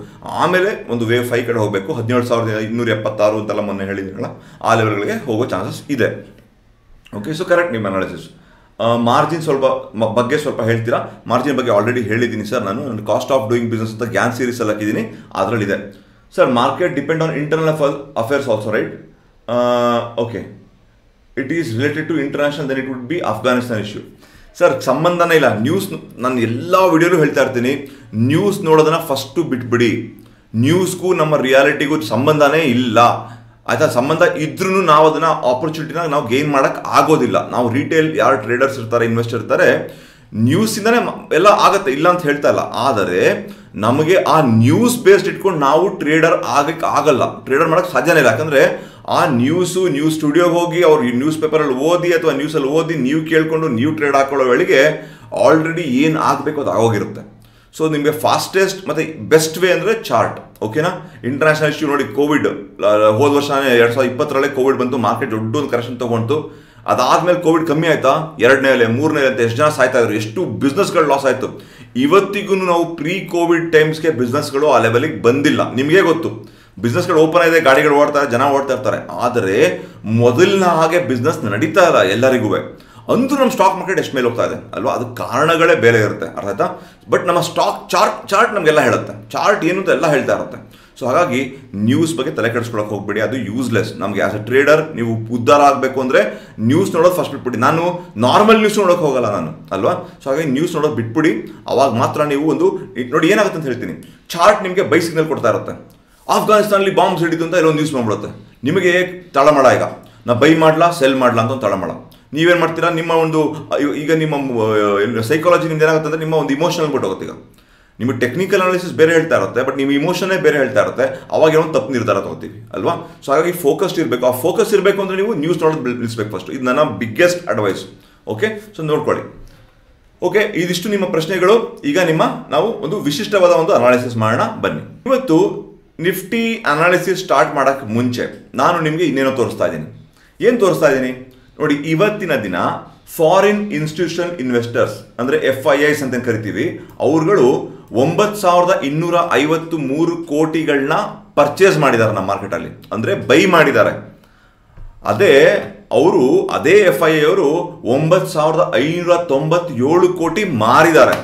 ಆಮೇಲೆ ಒಂದು ವೇವ್ ಫೈವ್ ಕಡೆ ಹೋಗಬೇಕು. ಹದಿನೇಳು ಸಾವಿರದ ಇನ್ನೂರ ಎಪ್ಪತ್ತಾರು ಅಂತೆಲ್ಲ ಮೊನ್ನೆ ಹೇಳಿದ್ರಲ್ಲ ಆ ಲೆವೆಲ್ಗಳಿಗೆ ಹೋಗೋ ಚಾನ್ಸಸ್ ಇದೆ. ಓಕೆ ಸೊ ಕರೆಕ್ಟ್ ನಿಮ್ಮ ಅನಾಲಿಸಿಸ್ ಮಾರ್ಜಿನ್ ಸ್ವಲ್ಪ ಬಗ್ಗೆ ಸ್ವಲ್ಪ ಹೇಳ್ತೀರಾ? ಮಾರ್ಜಿನ್ ಬಗ್ಗೆ ಆಲ್ರೆಡಿ ಹೇಳಿದ್ದೀನಿ ಸರ್ ನಾನು. ನನ್ನ ಕಾಸ್ಟ್ ಆಫ್ ಡೂಯಿಂಗ್ ಬಿಸ್ನೆಸ್ ಅಂತ ಗ್ಯಾನ್ ಸೀರೀಸ್ ಅಲ್ಲಿ ಹಾಕಿದ್ದೀನಿ. ಅದರಲ್ಲಿದೆ. Sir market depend on internal affairs also right okay it is related to international then it would be Afghanistan issue sir ಸಂಬಂಧನೇ ಇಲ್ಲ. ನ್ಯೂಸ್ ನಾನು ಎಲ್ಲ ವಿಡಿಯೋಲೂ ಹೇಳ್ತಾ ಇರ್ತೀನಿ. ನ್ಯೂಸ್ ನೋಡೋದನ್ನ ಫಸ್ಟು ಬಿಟ್ಬಿಡಿ. ನ್ಯೂಸ್ಗೂ ನಮ್ಮ ರಿಯಾಲಿಟಿಗೂ ಸಂಬಂಧನೇ ಇಲ್ಲ. ಆಯ್ತಾ? ಸಂಬಂಧ ಇದ್ರೂ ನಾವು ಅದನ್ನ ಆಪರ್ಚುನಿಟಿನ ನಾವು ಗೇನ್ ಮಾಡೋಕ್ಕೆ ಆಗೋದಿಲ್ಲ. ನಾವು ರಿಟೇಲ್ ಯಾರು ಟ್ರೇಡರ್ಸ್ ಇರ್ತಾರೆ ಇನ್ವೆಸ್ಟರ್ ಇರ್ತಾರೆ ನ್ಯೂಸಿಂದನೇ ಎಲ್ಲ ಆಗುತ್ತೆ, ಇಲ್ಲ ಅಂತ ಹೇಳ್ತಾ ಇಲ್ಲ. ಆದರೆ ನಮಗೆ ಆ ನ್ಯೂಸ್ ಬೇಸ್ಡ್ ಇಟ್ಕೊಂಡು ನಾವು ಟ್ರೇಡರ್ ಆಗಕ್ಕೆ ಆಗಲ್ಲ. ಟ್ರೇಡರ್ ಮಾಡೋಕ್ಕೆ ಸಾಧ್ಯನೇ ಇಲ್ಲ. ಯಾಕಂದ್ರೆ ಆ ನ್ಯೂಸು ನ್ಯೂಸ್ ಸ್ಟುಡಿಯೋಗೆ ಹೋಗಿ ಅವ್ರು ನ್ಯೂಸ್ ಪೇಪರಲ್ಲಿ ಓದಿ ಅಥವಾ ನ್ಯೂಸಲ್ಲಿ ಓದಿ ನೀವು ಕೇಳಿಕೊಂಡು ನೀವು ಟ್ರೇಡ್ ಹಾಕೊಳ್ಳೋ ವೇಳೆಗೆ ಆಲ್ರೆಡಿ ಏನು ಆಗಬೇಕು ಅದು ಆಗೋಗಿರುತ್ತೆ. ಸೊ ನಿಮಗೆ ಫಾಸ್ಟೆಸ್ಟ್ ಮತ್ತು ಬೆಸ್ಟ್ ವೇ ಅಂದರೆ ಚಾರ್ಟ್ ಓಕೆನಾ ಇಂಟರ್ನ್ಯಾಷನಲ್ ಇಶ್ಯೂ ನೋಡಿ ಕೋವಿಡ್ ಹೋದ ವರ್ಷ ಎರಡು ಸಾವಿರದ ಇಪ್ಪತ್ತರಲ್ಲೇ ಕೋವಿಡ್ ಬಂತು ಮಾರ್ಕೆಟ್ ದೊಡ್ಡ ಒಂದು ಕರೆಕ್ಷನ್ ತೊಗೊಂತು ಅದಾದಮೇಲೆ ಕೋವಿಡ್ ಕಮ್ಮಿ ಆಯಿತಾ? ಎರಡನೇ ಅಲೆ, ಮೂರನೇ ಅಂತ ಎಷ್ಟು ಜನ ಸಾಯ್ತಾ ಇದ್ರು? ಎಷ್ಟು ಬಿಸ್ನೆಸ್ಗಳು ಲಾಸ್ ಆಯಿತು? ಇವತ್ತಿಗೂ ನಾವು ಪ್ರೀ ಕೋವಿಡ್ ಟೈಮ್ಸ್ಗೆ ಬಿಸ್ನೆಸ್ಗಳು ಆ ಲೆವೆಲಿಗೆ ಬಂದಿಲ್ಲ. ನಿಮಗೆ ಗೊತ್ತು. ಬಿಸ್ನೆಸ್ಗಳು ಓಪನ್ ಆಗಿದೆ, ಗಾಡಿಗಳು ಓಡ್ತಾರೆ ಜನ ಓಡ್ತಾ ಇರ್ತಾರೆ. ಆದರೆ, ಮೊದಲಿನ ಹಾಗೆ ಬಿಸ್ನೆಸ್ ನಡೀತಾ ಇಲ್ಲ ಎಲ್ಲರಿಗೂ ಅಂತೂ ನಮ್ಮ ಸ್ಟಾಕ್ ಮಾರ್ಕೆಟ್ ಎಷ್ಟು ಮೇಲೆ ಹೋಗ್ತಾ ಇದೆ, ಅಲ್ವಾ? ಅದು ಕಾರಣಗಳೇ ಬೇರೆ ಇರುತ್ತೆ, ಅರ್ಥ ಆಯ್ತಾ? ಬಟ್ ನಮ್ಮ ಸ್ಟಾಕ್ ಚಾರ್ಟ್ ಚಾರ್ಟ್ ನಮಗೆಲ್ಲ ಹೇಳುತ್ತೆ. ಚಾರ್ಟ್ ಏನು ಅಂತ ಎಲ್ಲ ಹೇಳ್ತಾ ಇರುತ್ತೆ. ಸೊ ಹಾಗಾಗಿ ನ್ಯೂಸ್ ಬಗ್ಗೆ ತಲೆ ಕೆಡಿಸ್ಕೊಳಕ್ಕೆ ಹೋಗ್ಬೇಡಿ. ಅದು ಯೂಸ್ಲೆಸ್ ನಮಗೆ ಆಸ್ ಅ ಟ್ರೇಡರ್ ನೀವು ಉದ್ಧಾರ ಆಗಬೇಕು ಅಂದರೆ ನ್ಯೂಸ್ ನೋಡೋದು ಫಸ್ಟ್ ಬಿಟ್ಬಿಡಿ. ನಾನು ನಾರ್ಮಲ್ ನ್ಯೂಸ್ ನೋಡೋಕೆ ಹೋಗಲ್ಲ ನಾನು, ಅಲ್ವಾ? ಸೊ ಹಾಗಾಗಿ ನ್ಯೂಸ್ ನೋಡೋದು ಬಿಟ್ಬಿಡಿ. ಅವಾಗ ಮಾತ್ರ ನೀವು ಒಂದು, ನೋಡಿ ಏನಾಗುತ್ತೆ ಅಂತ ಹೇಳ್ತೀನಿ. ಚಾರ್ಟ್ ನಿಮಗೆ ಬೈ ಸಿಗ್ನಲ್ ಕೊಡ್ತಾ ಇರುತ್ತೆ. ಆಫ್ಘಾನಿಸ್ತಾನಲ್ಲಿ ಬಾಂಬ್ಸ್ ಹಿಡಿದು ಅಂತ ಇಲ್ಲೊಂದು ನ್ಯೂಸ್ ಮಾಡ್ಬಿಡುತ್ತೆ ನಿಮಗೆ ತಳಮಳ ಈಗ. ನಾ ಬೈ ಮಾಡಲಾ ಸೆಲ್ ಮಾಡಲಾ ಅಂತ ಒಂದು ತಳಮಳ. ನೀವೇನು ಮಾಡ್ತೀರಾ? ನಿಮ್ಮ ಒಂದು ಈಗ ನಿಮ್ಮ ಸೈಕಾಲಜಿ ನಿಮ್ದು ಏನಾಗುತ್ತೆ ಅಂದರೆ ನಿಮ್ಮ ಒಂದು ಇಮೋಷನಲ್ ಬಿಟ್ಟೋಗುತ್ತೆ ಈಗ. ನಿಮ್ಮ ಟೆಕ್ನಿಕಲ್ ಅನಾಲಿಸಿಸ್ ಬೇರೆ ಹೇಳ್ತಾ ಇರುತ್ತೆ ಬಟ್ ನಿಮ್ಮ ಇಮೋಷನ್ನೇ ಬೇರೆ ಹೇಳ್ತಾ ಇರುತ್ತೆ, ಅವಾಗ ಏನೋ ತಪ್ಪು ನಿರ್ಧಾರ ತಗೋತೀವಿ, ಅಲ್ವಾ? ಸೊ ಹಾಗಾಗಿ ಫೋಕಸ್ಡ್ ಇರಬೇಕು. ಆ ಫೋಕಸ್ ಇರಬೇಕು ಅಂದರೆ ನೀವು ನ್ಯೂಸ್ ನೋಡೋದು ನಿಲ್ಲಿಸ್ಬೇಕು ಫಸ್ಟ್ ಇದು ನನ್ನ ಬಿಗ್ಗೆಸ್ಟ್ ಅಡ್ವೈಸ್ ಓಕೆ ಸೊ ನೋಡ್ಕೊಳ್ಳಿ. ಓಕೆ ಇದಿಷ್ಟು ನಿಮ್ಮ ಪ್ರಶ್ನೆಗಳು. ಈಗ ನಿಮ್ಮ, ನಾವು ಒಂದು ವಿಶಿಷ್ಟವಾದ ಒಂದು ಅನಾಲಿಸಿಸ್ ಮಾಡೋಣ. ಬನ್ನಿ. ಇವತ್ತು ನಿಫ್ಟಿ ಅನಾಲಿಸಿಸ್ ಸ್ಟಾರ್ಟ್ ಮಾಡೋಕ್ಕೆ ಮುಂಚೆ ನಾನು ನಿಮಗೆ ಇನ್ನೇನೋ ತೋರಿಸ್ತಾ ಇದ್ದೀನಿ. ಏನು ತೋರಿಸ್ತಾ ಇದ್ದೀನಿ? ನೋಡಿ, ಇವತ್ತಿನ ದಿನ ಫಾರಿನ್ ಇನ್ಸ್ಟಿಟ್ಯೂಷನ್ ಇನ್ವೆಸ್ಟರ್ಸ್ ಅಂದರೆ ಎಫ್ ಐ ಐಸ್ ಅಂತ ಕರಿತೀವಿ, ಅವ್ರುಗಳು ಒಂಬತ್ತು ಸಾವಿರದ ಇನ್ನೂರ ಐವತ್ತು ಮೂರು ಕೋಟಿಗಳನ್ನ ಪರ್ಚೇಸ್ ಮಾಡಿದ್ದಾರೆ ನಮ್ಮ ಮಾರ್ಕೆಟಲ್ಲಿ ಅಂದರೆ ಬೈ ಮಾಡಿದ್ದಾರೆ ಅದೇ, ಅವರು, ಅದೇ ಎಫ್ ಐ ಅವರು ಒಂಬತ್ತು ಸಾವಿರದ ಐನೂರ ತೊಂಬತ್ತೇಳು ಕೋಟಿ ಮಾರಿದ್ದಾರೆ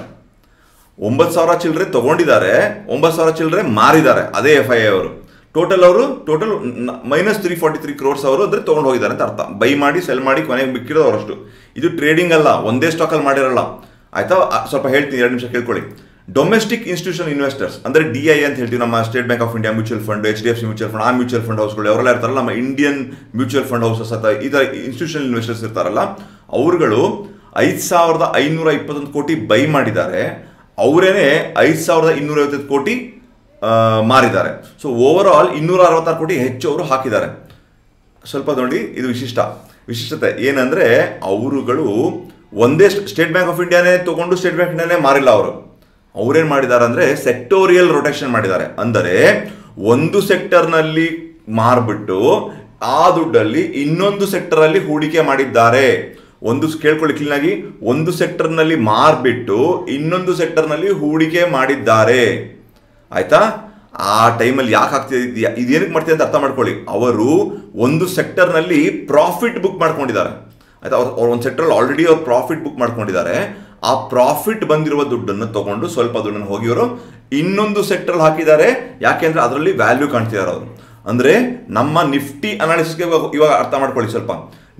ಒಂಬತ್ತು ಸಾವಿರ ಚಿಲ್ಲರೆ ತಗೊಂಡಿದ್ದಾರೆ, ಒಂಬತ್ತು ಸಾವಿರ ಚಿಲ್ಲರೆ ಮಾರಿದ್ದಾರೆ, ಅದೇ ಎಫ್ ಐ ಅವರು. ಟೋಟಲ್ ಅವರು total minus three forty three crores ಅವರು ಅಂದರೆ ತೊಗೊಂಡು ಹೋಗಿದ್ದಾರೆ ಅಂತ ಅರ್ಥ. ಬೈ ಮಾಡಿ ಸೆಲ್ ಮಾಡಿ, ಕೊನೆಗೆ ಬಿಕ್ಕಿರೋದು ಅವರಷ್ಟು. ಇದು ಟ್ರೇಡಿಂಗ್ ಅಲ್ಲ, ಒಂದೇ ಸ್ಟಾಕಲ್ಲಿ ಮಾಡಿರಲ್ಲ. ಆಯಿತಾ? ಸ್ವಲ್ಪ ಹೇಳ್ತೀನಿ, ಎರಡು ನಿಮಿಷ ಕೇಳ್ಕೊಳ್ಳಿ. ಡೊಮೆಸ್ಟಿಕ್ ಇನ್ಸ್ಟಿಟ್ಯೂಷನ್ ಇನ್ವೆಸ್ಟರ್ಸ್ ಅಂದರೆ ಡಿ ಐ ಅಂತ ಹೇಳ್ತೀವಿ ನಮ್ಮ State Bank of India mutual fund H D F C mutual fund ಆ ಮ್ಯೂಚುವಲ್ ಫಂಡ್ ಹೌಸ್ಗಳು ಅವರೆಲ್ಲ ಇರ್ತಾರಲ್ಲ, ನಮ್ಮ ಇಂಡಿಯನ್ ಮ್ಯೂಚುವಲ್ ಫಂಡ್ ಹೌಸಸ್ ಅಥವಾ ಈ ಥರ ಇನ್ಸ್ಟಿಟ್ಯೂಷನಲ್ ಇನ್ವೆಸ್ಟರ್ಸ್ ಇರ್ತಾರಲ್ಲ, ಅವರುಗಳು ಐದು ಸಾವಿರದ ಐನೂರ ಇಪ್ಪತ್ತೊಂದು ಕೋಟಿ ಬೈ ಮಾಡಿದ್ದಾರೆ. ಅವರೇನೆ ಐದು ಸಾವಿರದ ಇನ್ನೂರ ಐವತ್ತೈದು ಕೋಟಿ ಮಾರಿದ್ದಾರೆ. ಸೊ ಓವರ್ ಆಲ್ ಇನ್ನೂರ ಅರವತ್ತಾರು ಕೋಟಿ ಹೆಚ್ಚು ಅವರು ಹಾಕಿದ್ದಾರೆ. ಸ್ವಲ್ಪ ನೋಡಿ, ಇದು ವಿಶಿಷ್ಟ. ವಿಶಿಷ್ಟತೆ ಏನಂದರೆ, ಅವರುಗಳು ಒಂದೇ ಸ್ಟೇಟ್ ಬ್ಯಾಂಕ್ ಆಫ್ ಇಂಡಿಯಾನೇ ತಗೊಂಡು ಸ್ಟೇಟ್ ಬ್ಯಾಂಕ್ ಇಂಡಿಯಾನೇ ಮಾರಿಲ್ಲ ಅವರು. ಅವ್ರೇನು ಮಾಡಿದ್ದಾರೆ ಅಂದರೆ ಸೆಕ್ಟೋರಿಯಲ್ ರೊಟೇಷನ್ ಮಾಡಿದ್ದಾರೆ. ಅಂದರೆ, ಒಂದು ಸೆಕ್ಟರ್ನಲ್ಲಿ ಮಾರ್ಬಿಟ್ಟು, ಆ ದುಡ್ಡಲ್ಲಿ ಇನ್ನೊಂದು ಸೆಕ್ಟರಲ್ಲಿ ಹೂಡಿಕೆ ಮಾಡಿದ್ದಾರೆ. ಒಂದು ಕೇಳ್ಕೊಳ್ಳಿ ಕ್ಲೀನಾಗಿ ಒಂದು ಸೆಕ್ಟರ್ನಲ್ಲಿ ಮಾರ್ಬಿಟ್ಟು, ಇನ್ನೊಂದು ಸೆಕ್ಟರ್ನಲ್ಲಿ ಹೂಡಿಕೆ ಮಾಡಿದ್ದಾರೆ. ಆಯ್ತಾ? ಆ ಟೈಮಲ್ಲಿ ಯಾಕೆ ಆಗ್ತಿದೆ? ಇದೇನಕ್ಕೆ ಮಾಡ್ತಿದೆ ಅಂತ ಅರ್ಥ ಮಾಡ್ಕೊಳ್ಳಿ. ಅವರು ಒಂದು ಸೆಕ್ಟರ್ನಲ್ಲಿ ಪ್ರಾಫಿಟ್ ಬುಕ್ ಮಾಡ್ಕೊಂಡಿದ್ದಾರೆ. ಆಯ್ತಾ? ಅವ್ರು ಒಂದು ಸೆಕ್ಟರಲ್ಲಿ ಆಲ್ರೆಡಿ ಅವ್ರು ಪ್ರಾಫಿಟ್ ಬುಕ್ ಮಾಡ್ಕೊಂಡಿದ್ದಾರೆ. ಆ ಪ್ರಾಫಿಟ್ ಬಂದಿರುವ ದುಡ್ಡನ್ನು ತಗೊಂಡು ಸ್ವಲ್ಪ ದುಡ್ಡನ್ನು ಹೋಗಿ ಅವರು ಇನ್ನೊಂದು ಸೆಕ್ಟರ್ ಹಾಕಿದ್ದಾರೆ. ಯಾಕೆಂದ್ರೆ ಅದರಲ್ಲಿ ವ್ಯಾಲ್ಯೂ ಕಾಣ್ತಿದ್ದಾರೆ ಅವರು ಅಂದರೆ ನಮ್ಮ ನಿಫ್ಟಿ ಅನಾಲಿಸ್ಗೆ ಇವಾಗ ಅರ್ಥ ಮಾಡ್ಕೊಳ್ಳಿ ಸ್ವಲ್ಪ.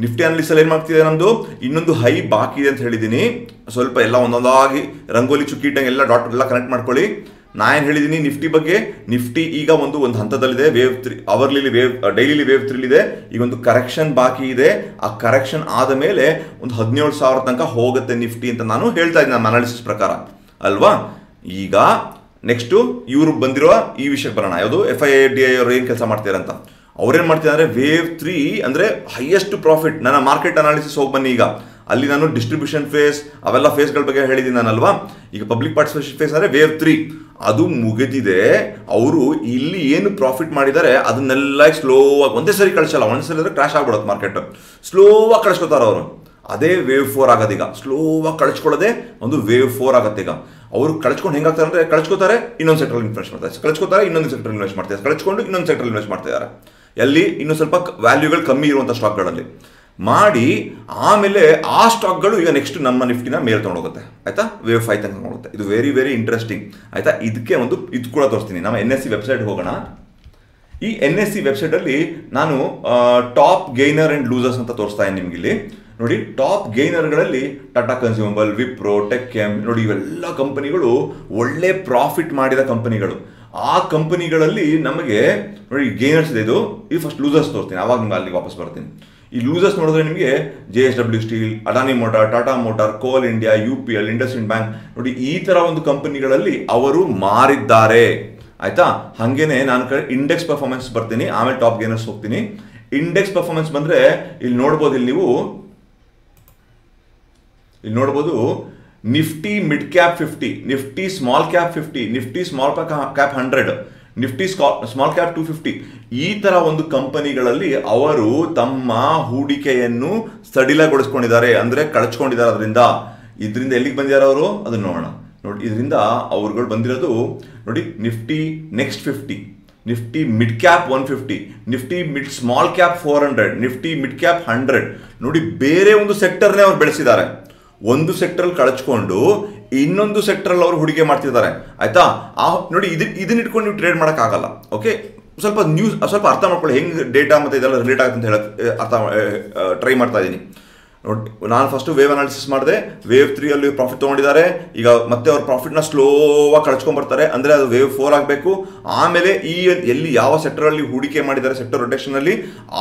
ನಿಫ್ಟಿ ಅನಾಲಿಸಲ್ಲಿ ಏನು ಮಾಡ್ತಿದೆ ನಮ್ಮದು ಇನ್ನೊಂದು ಹೈ ಬಾಕಿ ಇದೆ ಅಂತ ಹೇಳಿದ್ದೀನಿ. ಸ್ವಲ್ಪ ಎಲ್ಲ ಒಂದೊಂದಾಗಿ ರಂಗೋಲಿ ಚುಕ್ಕಿ ಇಟ್ಟಂಗೆ ಎಲ್ಲ ಡಾಟ್ ಎಲ್ಲ ಕನೆಕ್ಟ್ ಮಾಡ್ಕೊಳ್ಳಿ. ನಾ ಏನು ಹೇಳಿದ್ದೀನಿ ನಿಫ್ಟಿ ಬಗ್ಗೆ, ನಿಫ್ಟಿ ಈಗ ಒಂದು ಒಂದು ಹಂತದಲ್ಲಿದೆ wave three hourly wave daily wave ತ್ರೀಲಿದೆ ಈಗ ಒಂದು ಕರೆಕ್ಷನ್ ಬಾಕಿ ಇದೆ. ಆ ಕರೆಕ್ಷನ್ ಆದ ಮೇಲೆ ಒಂದು ಹದಿನೇಳು ಸಾವಿರ ತನಕ ಹೋಗುತ್ತೆ ನಿಫ್ಟಿ ಅಂತ ನಾನು ಹೇಳ್ತಾ ಇದ್ದೀನಿ ನಮ್ಮ ಅನಾಲಿಸಿಸ್ ಪ್ರಕಾರ. ಅಲ್ವಾ? ಈಗ ನೆಕ್ಸ್ಟು ಇವರು ಬಂದಿರುವ ಈ ವಿಷಯಕ್ಕೆ ಬರೋಣ. ಯಾವುದು? ಎಫ್ ಐ ಡಿ ಐ ಅವರು ಏನು ಕೆಲಸ ಮಾಡ್ತೀರಂತ ಅಂತ. ಅವ್ರೇನು ಮಾಡ್ತಿದ್ದಾರೆ ವೇವ್ ತ್ರೀ ಅಂದರೆ ಹೈಯೆಸ್ಟ್ ಪ್ರಾಫಿಟ್ ನನ್ನ ಮಾರ್ಕೆಟ್ ಅನಾಲಿಸಿಸ್ ಹೋಗಿ ಬನ್ನಿ ಈಗ. ಅಲ್ಲಿ ನಾನು ಡಿಸ್ಟ್ರಿಬ್ಯೂಷನ್ ಫೇಸ್ ಅವೆಲ್ಲ ಫೇಸ್ಗಳ ಬಗ್ಗೆ ಹೇಳಿದ್ದೀನಿ ನಾನಲ್ವಾ? ಈಗ ಪಬ್ಲಿಕ್ ಪಾರ್ಟಿಸಿಪೇಷನ್ ಫೇಸ್ ಅಂದರೆ ವೇವ್ ತ್ರೀ ಅದು ಮುಗಿದಿದೆ. ಅವರು ಇಲ್ಲಿ ಏನು ಪ್ರಾಫಿಟ್ ಮಾಡಿದ್ದಾರೆ, ಅದನ್ನೆಲ್ಲ ಸ್ಲೋ ಆಗಿ ಒಂದೇ ಸರಿ ಕಳಿಸಲ್ಲ. ಒಂದೇ ಸರಿ ಅಂದರೆ ಕ್ರಾಶ್ ಆಗ್ಬಿಡುತ್ತೆ ಮಾರ್ಕೆಟ್ ಸ್ಲೋ ಆಗಿ ಕಳಿಸ್ಕೊತಾರೆ ಅವರು. ಅದೇ ವೇವ್ ಫೋರ್ ಆಗೋದೀಗ ಈಗ. ಸ್ಲೋ ಆಗಿ ಕಳಿಸ್ಕೊಳ್ಳೋದೇ ಒಂದು ವೇವ್ ಫೋರ್ ಆಗುತ್ತೆ ಈಗ. ಅವರು ಕಳ್ಸ್ಕೊಂಡು ಹೆಂಗಾಗ್ತಾರೆ ಅಂದರೆ ಕಳ್ಸ್ಕೊತಾರೆ, ಇನ್ನೊಂದು ಸೆಕ್ಟರ್ ಇನ್ವೆಸ್ಟ್ ಮಾಡ್ತಾರೆ. ಕಳ್ಸ್ಕೊತಾರೆ, ಇನ್ನೊಂದು ಸೆಕ್ಟರ್ ಇನ್ವೆಸ್ಟ್ ಮಾಡ್ತಾರೆ. ಕಳ್ಸ್ಕೊಂಡು ಇನ್ನೊಂದು ಸೆಕ್ಟರ್ ಇನ್ವೆಸ್ಟ್ ಮಾಡ್ತಿದ್ದಾರೆ ಎಲ್ಲಿ? ಇನ್ನೂ ಸ್ವಲ್ಪ ವ್ಯಾಲ್ಯೂಗಳು ಕಮ್ಮಿ ಇರುವಂಥ ಸ್ಟಾಕ್ಗಳಲ್ಲಿ ಮಾಡಿ ಆಮೇಲೆ ಆ ಸ್ಟಾಕ್ಗಳು ಈಗ ನೆಕ್ಸ್ಟ್ ನಮ್ಮ ನಿಫ್ಟಿನ ಮೇಲೆ ತೊಗೊಂಡೋಗುತ್ತೆ. ಆಯ್ತಾ? ವೇವ್ ಫೈ ತನಕ ಹೋಗುತ್ತೆ ಇದು ವೆರಿ ವೆರಿ ಇಂಟ್ರೆಸ್ಟಿಂಗ್ ಆಯ್ತಾ? ಇದಕ್ಕೆ ಒಂದು, ಇದು ಕೂಡ ತೋರಿಸ್ತೀನಿ. ನಮ್ಮ ಎನ್ ಎಸ್ ಸಿ ವೆಬ್ಸೈಟ್ ಹೋಗೋಣ. ಈ ಎನ್ ಎಸ್ ಸಿ ವೆಬ್ಸೈಟಲ್ಲಿ ನಾನು ಟಾಪ್ ಗೈನರ್ ಆ್ಯಂಡ್ ಲೂಸರ್ಸ್ ಅಂತ ತೋರಿಸ್ತಾ ಇದ್ದೀನಿ ನಿಮ್ಗೆ ಇಲ್ಲಿ. ನೋಡಿ top ಗೈನರ್ಗಳಲ್ಲಿ Tata consumable Wipro tech M ನೋಡಿ ಇವೆಲ್ಲ ಕಂಪನಿಗಳು ಒಳ್ಳೆ ಪ್ರಾಫಿಟ್ ಮಾಡಿದ ಕಂಪನಿಗಳು ಆ ಕಂಪನಿಗಳಲ್ಲಿ ನಮಗೆ, ನೋಡಿ ಗೇನರ್ಸ್ ಇದೆ ಇದು. ಈ ಫಸ್ಟ್ ಲೂಸರ್ಸ್ ತೋರಿಸ್ತೀನಿ. ಆವಾಗ ನಿಮ್ಗೆ ಅಲ್ಲಿಗೆ ವಾಪಸ್ ಬರ್ತೀನಿ. ಈ ಲೂಸರ್ಸ್ ನೋಡಿದ್ರೆ ನಿಮಗೆ J S W steel Adani motor Tata motor coal India U P L IndusInd bank ನೋಡಿ ಈ ತರ ಒಂದು ಕಂಪನಿಗಳಲ್ಲಿ ಅವರು ಮಾರಿದ್ದಾರೆ. ಆಯ್ತಾ? ಹಾಗೇನೆ ನಾನು ಕಡೆ ಇಂಡೆಕ್ಸ್ ಪರ್ಫಾರ್ಮೆನ್ಸ್ ಬರ್ತೀನಿ, ಆಮೇಲೆ ಟಾಪ್ ಗೇನರ್ಸ್ ಹೋಗ್ತೀನಿ. ಇಂಡೆಕ್ಸ್ ಪರ್ಫಾರ್ಮೆನ್ಸ್ ಬಂದ್ರೆ ಇಲ್ಲಿ ನೋಡ್ಬೋದು ಇಲ್ಲಿ ನೀವು, ಇಲ್ಲಿ ನೋಡ್ಬೋದು Nifty mid cap fifty Nifty small cap fifty Nifty small cap hundred Nifty small cap two fifty ಈ ತರ ಒಂದು ಕಂಪನಿಗಳಲ್ಲಿ ಅವರು ತಮ್ಮ ಹೂಡಿಕೆಯನ್ನು ಸಡಿಲಗೊಳಿಸ್ಕೊಂಡಿದ್ದಾರೆ, ಅಂದ್ರೆ ಕಳಚ್ಕೊಂಡಿದ್ದಾರೆ ಅದರಿಂದ. ಇದರಿಂದ ಎಲ್ಲಿಗೆ ಬಂದಿದ್ದಾರೆ ಅವರು? ಅದನ್ನ ನೋಡೋಣ. ನೋಡಿ, ಇದರಿಂದ ಅವ್ರುಗಳು ಬಂದಿರೋದು, ನೋಡಿ, Nifty next fifty Nifty mid cap one fifty Nifty mid small cap four hundred Nifty mid cap hundred ನೋಡಿ, ಬೇರೆ ಒಂದು ಸೆಕ್ಟರ್ನೇ ಅವ್ರು ಬೆಳೆಸಿದ್ದಾರೆ. ಒಂದು ಸೆಕ್ಟರ್ ಕಳಚ್ಕೊಂಡು ಇನ್ನೊಂದು ಸೆಕ್ಟರ್ ಅವರು ಹೂಡಿಕೆ ಮಾಡ್ತಿದ್ದಾರೆ. ಆಯ್ತಾ? ಆ ನೋಡಿ ಇದು ಇದನ್ನ ಇಟ್ಕೊಂಡು ನೀವು ಟ್ರೇಡ್ ಮಾಡೋಕ್ಕಾಗಲ್ಲ ಓಕೆ ಸ್ವಲ್ಪ ನ್ಯೂಸ್ ಸ್ವಲ್ಪ ಅರ್ಥ ಮಾಡ್ಕೊಳ್ಳಿ ಹೆಂಗೆ ಡೇಟಾ ಮತ್ತೆ ಇದೆಲ್ಲ ರಿಲೇಟ್ ಆಗುತ್ತೆ ಅಂತ ಹೇಳಕ್ಕೆ ಅರ್ಥ ಟ್ರೈ ಮಾಡ್ತಾ ಇದ್ದೀನಿ ನೋಡಿ, ನಾನು ಫಸ್ಟ್ ವೇವ್ ಅನಾಲಿಸಿಸ್ ಮಾಡಿದೆ. ವೇವ್ ತ್ರೀ ಅಲ್ಲಿ ಪ್ರಾಫಿಟ್ ತೊಗೊಂಡಿದ್ದಾರೆ. ಈಗ ಮತ್ತೆ ಅವ್ರ ಪ್ರಾಫಿಟ್ನ ಸ್ಲೋವಾಗಿ ಕಳ್ಸ್ಕೊಂಡ್ ಬರ್ತಾರೆ. ಅಂದ್ರೆ ಅದು ವೇವ್ ಫೋರ್ ಆಗಬೇಕು. ಆಮೇಲೆ ಈ ಎಲ್ಲಿ ಯಾವ ಸೆಕ್ಟರ್ ಅಲ್ಲಿ ಹೂಡಿಕೆ ಮಾಡಿದ್ದಾರೆ ಸೆಕ್ಟರ್ ರೊಟೇಷನ್ ಅಲ್ಲಿ,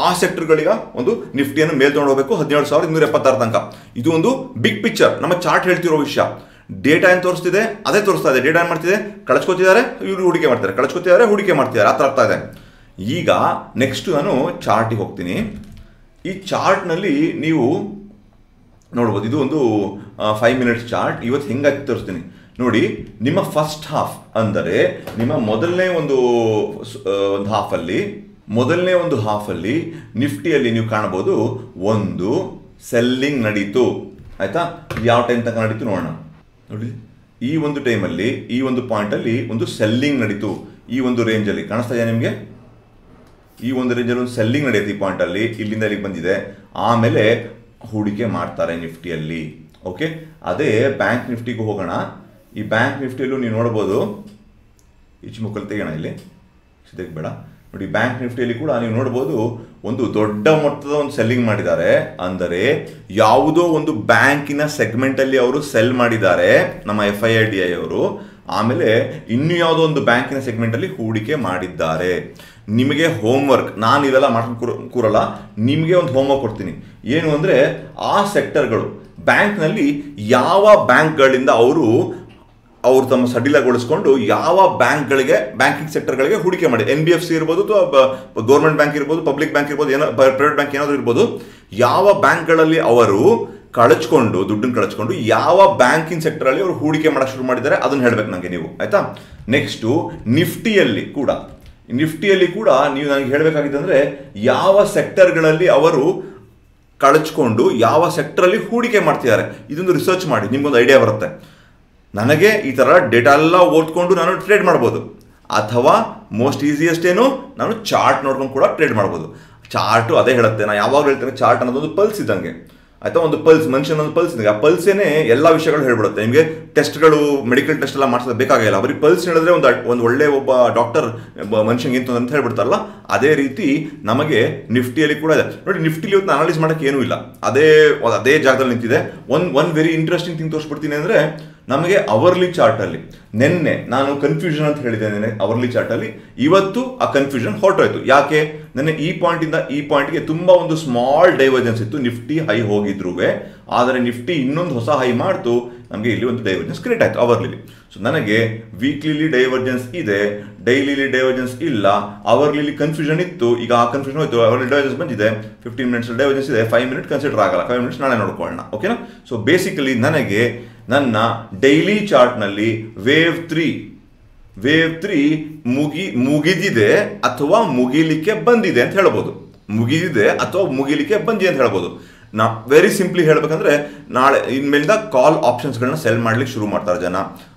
ಆ ಸೆಕ್ಟರ್ಗಳಿಗೆ ಒಂದು ನಿಫ್ಟಿಯನ್ನು ಮೇಲ್ ತಗೊಂಡು ಹೋಗಬೇಕು ಹದಿನೇಳು ಸಾವಿರದ ಇನ್ನೂರ ಎಪ್ಪತ್ತಾರು ತನಕ. ಇದು ಒಂದು ಬಿಗ್ ಪಿಕ್ಚರ್ ನಮ್ಮ ಚಾರ್ಟ್ ಹೇಳ್ತಿರೋ ವಿಷಯ. ಡೇಟಾ ಏನು ತೋರಿಸ್ತಿದೆ, ಅದೇ ತೋರಿಸ್ತಾ ಇದೆ. ಡೇಟಾ ಏನು ಮಾಡ್ತಿದೆ? ಕಳ್ಸ್ಕೊತಿದ್ದಾರೆ, ಇವರು ಹೂಡಿಕೆ ಮಾಡ್ತಾರೆ. ಕಳ್ಸ್ಕೊತಿದ್ದಾರೆ, ಹೂಡಿಕೆ ಮಾಡ್ತಿದ್ದಾರೆ. ಆ ಥರ ಆಗ್ತಾ ಇದೆ. ಈಗ ನೆಕ್ಸ್ಟ್ ನಾನು ಚಾರ್ಟಿಗೆ ಹೋಗ್ತೀನಿ. ಈ ಚಾರ್ಟ್ನಲ್ಲಿ ನೀವು ನೋಡ್ಬೋದು, ಇದು ಒಂದು ಫೈವ್ ಮಿನಿಟ್ಸ್ ಚಾರ್ಟ್ ಇವತ್ತು ಹೆಂಗಾಗಿ ತೋರಿಸ್ತೀನಿ. ನೋಡಿ, ನಿಮ್ಮ ಫಸ್ಟ್ ಹಾಫ್ ಅಂದರೆ ನಿಮ್ಮ ಮೊದಲನೇ ಒಂದು ಒಂದು ಹಾಫಲ್ಲಿ ಮೊದಲನೇ ಒಂದು ಹಾಫಲ್ಲಿ ನಿಫ್ಟಿಯಲ್ಲಿ ನೀವು ಕಾಣಬಹುದು ಒಂದು ಸೆಲ್ಲಿಂಗ್ ನಡೀತು. ಆಯಿತಾ? ಯಾವ ಟೈಮ್ ತನಕ ನಡೀತು ನೋಡೋಣ. ನೋಡಿ, ಈ ಒಂದು ಟೈಮಲ್ಲಿ, ಈ ಒಂದು ಪಾಯಿಂಟಲ್ಲಿ ಒಂದು ಸೆಲ್ಲಿಂಗ್ ನಡೀತು. ಈ ಒಂದು ರೇಂಜಲ್ಲಿ ಕಾಣಿಸ್ತಾ ಇದೆಯಾ ನಿಮಗೆ? ಈ ಒಂದು ರೇಂಜಲ್ಲಿ ಒಂದು ಸೆಲ್ಲಿಂಗ್ ನಡೆಯುತ್ತೆ ಈ ಪಾಯಿಂಟಲ್ಲಿ, ಇಲ್ಲಿಂದ ಇಲ್ಲಿಗೆ ಬಂದಿದೆ. ಆಮೇಲೆ ಹೂಡಿಕೆ ಮಾಡ್ತಾರೆ ನಿಫ್ಟಿಯಲ್ಲಿ. ಓಕೆ? ಅದೇ ಬ್ಯಾಂಕ್ ನಿಫ್ಟಿಗೆ ಹೋಗೋಣ. ಈ ಬ್ಯಾಂಕ್ ನಿಫ್ಟಿಯಲ್ಲೂ ನೀವು ನೋಡ್ಬೋದು. ಈಚು ಮುಕ್ಕಲ್ಲಿ ತೆಗೋಣ ಇಲ್ಲಿ. ಸದ್ಯಕ್ಕೆ ಬೇಡ. ನೋಡಿ ಬ್ಯಾಂಕ್ ನಿಫ್ಟಿಯಲ್ಲಿ ಕೂಡ ನೀವು ನೋಡ್ಬೋದು ಒಂದು ದೊಡ್ಡ ಮೊತ್ತದ ಒಂದು ಸೆಲ್ಲಿಂಗ್ ಮಾಡಿದ್ದಾರೆ. ಅಂದರೆ ಯಾವುದೋ ಒಂದು ಬ್ಯಾಂಕಿನ ಸೆಗ್ಮೆಂಟಲ್ಲಿ ಅವರು ಸೆಲ್ ಮಾಡಿದ್ದಾರೆ, ನಮ್ಮ F I I D I ಅವರು. ಆಮೇಲೆ ಇನ್ನು ಯಾವುದೋ ಒಂದು ಬ್ಯಾಂಕಿನ ಸೆಗ್ಮೆಂಟಲ್ಲಿ ಹೂಡಿಕೆ ಮಾಡಿದ್ದಾರೆ. ನಿಮಗೆ ಹೋಮ್ವರ್ಕ್ ನಾನು ಇದೆಲ್ಲ ಮಾಡ್ಕೊಂಡು ಕೂರ, ಕೂರಲ್ಲ, ನಿಮಗೆ ಒಂದು ಹೋಮ್ವರ್ಕ್ ಕೊಡ್ತೀನಿ. ಏನು ಅಂದರೆ, ಆ ಸೆಕ್ಟರ್ಗಳು ಬ್ಯಾಂಕ್ನಲ್ಲಿ ಯಾವ ಬ್ಯಾಂಕ್ಗಳಿಂದ ಅವರು ಅವರು ತಮ್ಮ ಸಡಿಲಗೊಳಿಸ್ಕೊಂಡು ಯಾವ ಬ್ಯಾಂಕ್ಗಳಿಗೆ, ಬ್ಯಾಂಕಿಂಗ್ ಸೆಕ್ಟರ್ಗಳಿಗೆ ಹೂಡಿಕೆ ಮಾಡಿ. ಎನ್ ಬಿ ಎಫ್ ಸಿ ಇರ್ಬೋದು ಅಥವಾ ಗೌರ್ಮೆಂಟ್ ಬ್ಯಾಂಕ್ ಇರ್ಬೋದು, ಪಬ್ಲಿಕ್ ಬ್ಯಾಂಕ್ ಇರ್ಬೋದು, ಏನೋ ಪ್ರೈವೇಟ್ ಬ್ಯಾಂಕ್ ಏನಾದರೂ ಇರ್ಬೋದು, ಯಾವ ಬ್ಯಾಂಕ್ಗಳಲ್ಲಿ ಅವರು ಕಳಚ್ಕೊಂಡು, ದುಡ್ಡನ್ನು ಕಳಚ್ಕೊಂಡು ಯಾವ ಬ್ಯಾಂಕಿಂಗ್ ಸೆಕ್ಟರಲ್ಲಿ ಅವರು ಹೂಡಿಕೆ ಮಾಡಕ್ಕೆ ಶುರು ಮಾಡಿದ್ದಾರೆ, ಅದನ್ನ ಹೇಳ್ಬೇಕು ನನಗೆ ನೀವು, ಆಯ್ತಾ? ನೆಕ್ಸ್ಟು ನಿಫ್ಟಿಯಲ್ಲಿ ಕೂಡ ನಿಫ್ಟಿಯಲ್ಲಿ ಕೂಡ ನೀವು ನನಗೆ ಹೇಳಬೇಕಾಗಿದ್ದಂದ್ರೆ ಯಾವ ಸೆಕ್ಟರ್ಗಳಲ್ಲಿ ಅವರು ಕಳಚ್ಕೊಂಡು ಯಾವ ಸೆಕ್ಟರಲ್ಲಿ ಹೂಡಿಕೆ ಮಾಡ್ತಿದ್ದಾರೆ. ಇದೊಂದು ರಿಸರ್ಚ್ ಮಾಡಿ, ನಿಮ್ಗೊಂದು ಐಡಿಯಾ ಬರುತ್ತೆ. ನನಗೆ ಈ ಥರ ಡೇಟಾ ಎಲ್ಲ ಓದ್ಕೊಂಡು ನಾನು ಟ್ರೇಡ್ ಮಾಡ್ಬೋದು. ಅಥವಾ ಮೋಸ್ಟ್ ಈಸಿಯೆಸ್ಟ್ ಏನು, ನಾನು ಚಾರ್ಟ್ ನೋಡ್ಕೊಂಡು ಕೂಡ ಟ್ರೇಡ್ ಮಾಡ್ಬೋದು. ಚಾರ್ಟು ಅದೇ ಹೇಳುತ್ತೆ ನಾನು ಯಾವಾಗ ಹೇಳ್ತೇನೆ ಚಾರ್ಟ್ ಅನ್ನೋದು ಒಂದು ಪಲ್ಸ್ ಇದ್ದಂಗೆ. ಆಯಿತಾ? ಒಂದು ಪಲ್ಸ್ ಮನುಷ್ಯನ ಒಂದು ಪಲ್ಸ್ ಇದ್ದಂಗೆ. ಆ ಪಲ್ಸೇನೆ ಎಲ್ಲ ವಿಷಯಗಳು ಹೇಳ್ಬಿಡುತ್ತೆ. ನಿಮಗೆ ಟೆಸ್ಟ್ಗಳು ಮೆಡಿಕಲ್ ಟೆಸ್ಟ್ ಎಲ್ಲ ಮಾಡಿಸೋದು ಬೇಕಾಗಿಲ್ಲ ಬರೀ ಪಲ್ಸ್ ಹೇಳಿದ್ರೆ ಒಂದು ಒಂದು ಒಳ್ಳೆ ಒಬ್ಬ ಡಾಕ್ಟರ್ ಮನುಷ್ಯಂಗೆ ಇಂತ ಅಂತ ಹೇಳ್ಬಿಡ್ತಾರಲ್ಲ, ಅದೇ ರೀತಿ ನಮಗೆ ನಿಫ್ಟಿಯಲ್ಲಿ ಕೂಡ ಇದೆ. ನೋಡಿ, ನಿಫ್ಟಿಲಿ ಇವತ್ತು ಅನಾಲಿಸ್ ಮಾಡೋಕ್ಕೆ ಏನೂ ಇಲ್ಲ. ಅದೇ ಅದೇ ಜಾಗದಲ್ಲಿ ನಿಂತಿದೆ. One one very interesting thing ತೋರಿಸ್ಬಿಡ್ತೀನಿ ಅಂದರೆ ನಮಗೆ ಅವರ್ಲಿ ಚಾರ್ಟಲ್ಲಿ ನಿನ್ನೆ ನಾನು ಕನ್ಫ್ಯೂಷನ್ ಅಂತ ಹೇಳಿದೆ ನೆನ್ನೆ ಅವರ್ಲಿ ಚಾರ್ಟಲ್ಲಿ ಇವತ್ತು ಆ ಕನ್ಫ್ಯೂಷನ್ ಹೊರಟೋಯ್ತು. ಯಾಕೆ? ನೆನ್ನೆ ಈ ಪಾಯಿಂಟಿಂದ ಈ ಪಾಯಿಂಟ್ಗೆ ತುಂಬ ಒಂದು ಸ್ಮಾಲ್ ಡೈವರ್ಜೆನ್ಸ್ ಇತ್ತು. ನಿಫ್ಟಿ ಹೈ ಹೋಗಿದ್ರು ಆದರೆ ನಿಫ್ಟಿ ಇನ್ನೊಂದು ಹೊಸ ಹೈ ಮಾಡ್ತು. ನಮಗೆ ಇಲ್ಲಿ ಒಂದು ಡೈವರ್ಜೆನ್ಸ್ ಕ್ರಿಯೇಟ್ ಆಯಿತು ಅವರ್ಲಿಲಿ ಸೊ ನನಗೆ ವೀಕ್ಲಿಲಿ ಡೈವರ್ಜೆನ್ಸ್ ಇದೆ. ಡೈಲಿಲಿ ಡೈವರ್ಜೆನ್ಸ್ ಇಲ್ಲ. ಅವರ್ಲಿಲಿ ಕನ್ಫ್ಯೂಷನ್ ಇತ್ತು. ಈಗ ಆ ಕನ್ಫ್ಯೂಷನ್ ಹೋಯ್ತು. ಅವರ್ಲಿ ಡೈವರ್ಜೆನ್ಸ್ ಬಂದಿದೆ. ಫಿಫ್ಟೀನ್ ಮಿನಿಟ್ಸ್ ಡೈವರ್ಜೆನ್ಸ್ ಇದೆ. ಫೈವ್ ಮಿನಿಟ್ ಕನ್ಸಿಡರ್ ಆಗಲ್ಲ. ಫೈವ್ ಮಿನಿಟ್ಸ್ ನಾಳೆ ನೋಡ್ಕೊಳ್ಳೋಣ. ಓಕೆನಾ ಸೊ ಬೇಸಿಕಲಿ ನನಗೆ ನನ್ನ ಡೈಲಿ ಚಾರ್ಟ್ನಲ್ಲಿ ವೇವ್ ತ್ರೀ ವೇವ್ ತ್ರೀ ಮುಗಿ, ಮುಗಿದಿದೆ ಅಥವಾ ಮುಗಿಲಿಕ್ಕೆ ಬಂದಿದೆ ಅಂತ ಹೇಳ್ಬೋದು. ಮುಗಿದಿದೆ ಅಥವಾ ಮುಗಿಲಿಕ್ಕೆ ಬಂದಿದೆ ಅಂತ ಹೇಳ್ಬೋದು. ನಾ ವೆರಿ ಸಿಂಪ್ಲಿ ಹೇಳಬೇಕಂದ್ರೆ ನಾಳೆ ಇನ್ಮೇಲಿಂದ ಕಾಲ್ ಆಪ್ಷನ್ಸ್ಗಳನ್ನ ಸೆಲ್ ಮಾಡ್ಲಿಕ್ಕೆ ಶುರು ಮಾಡ್ತಾರೆ ಜನ.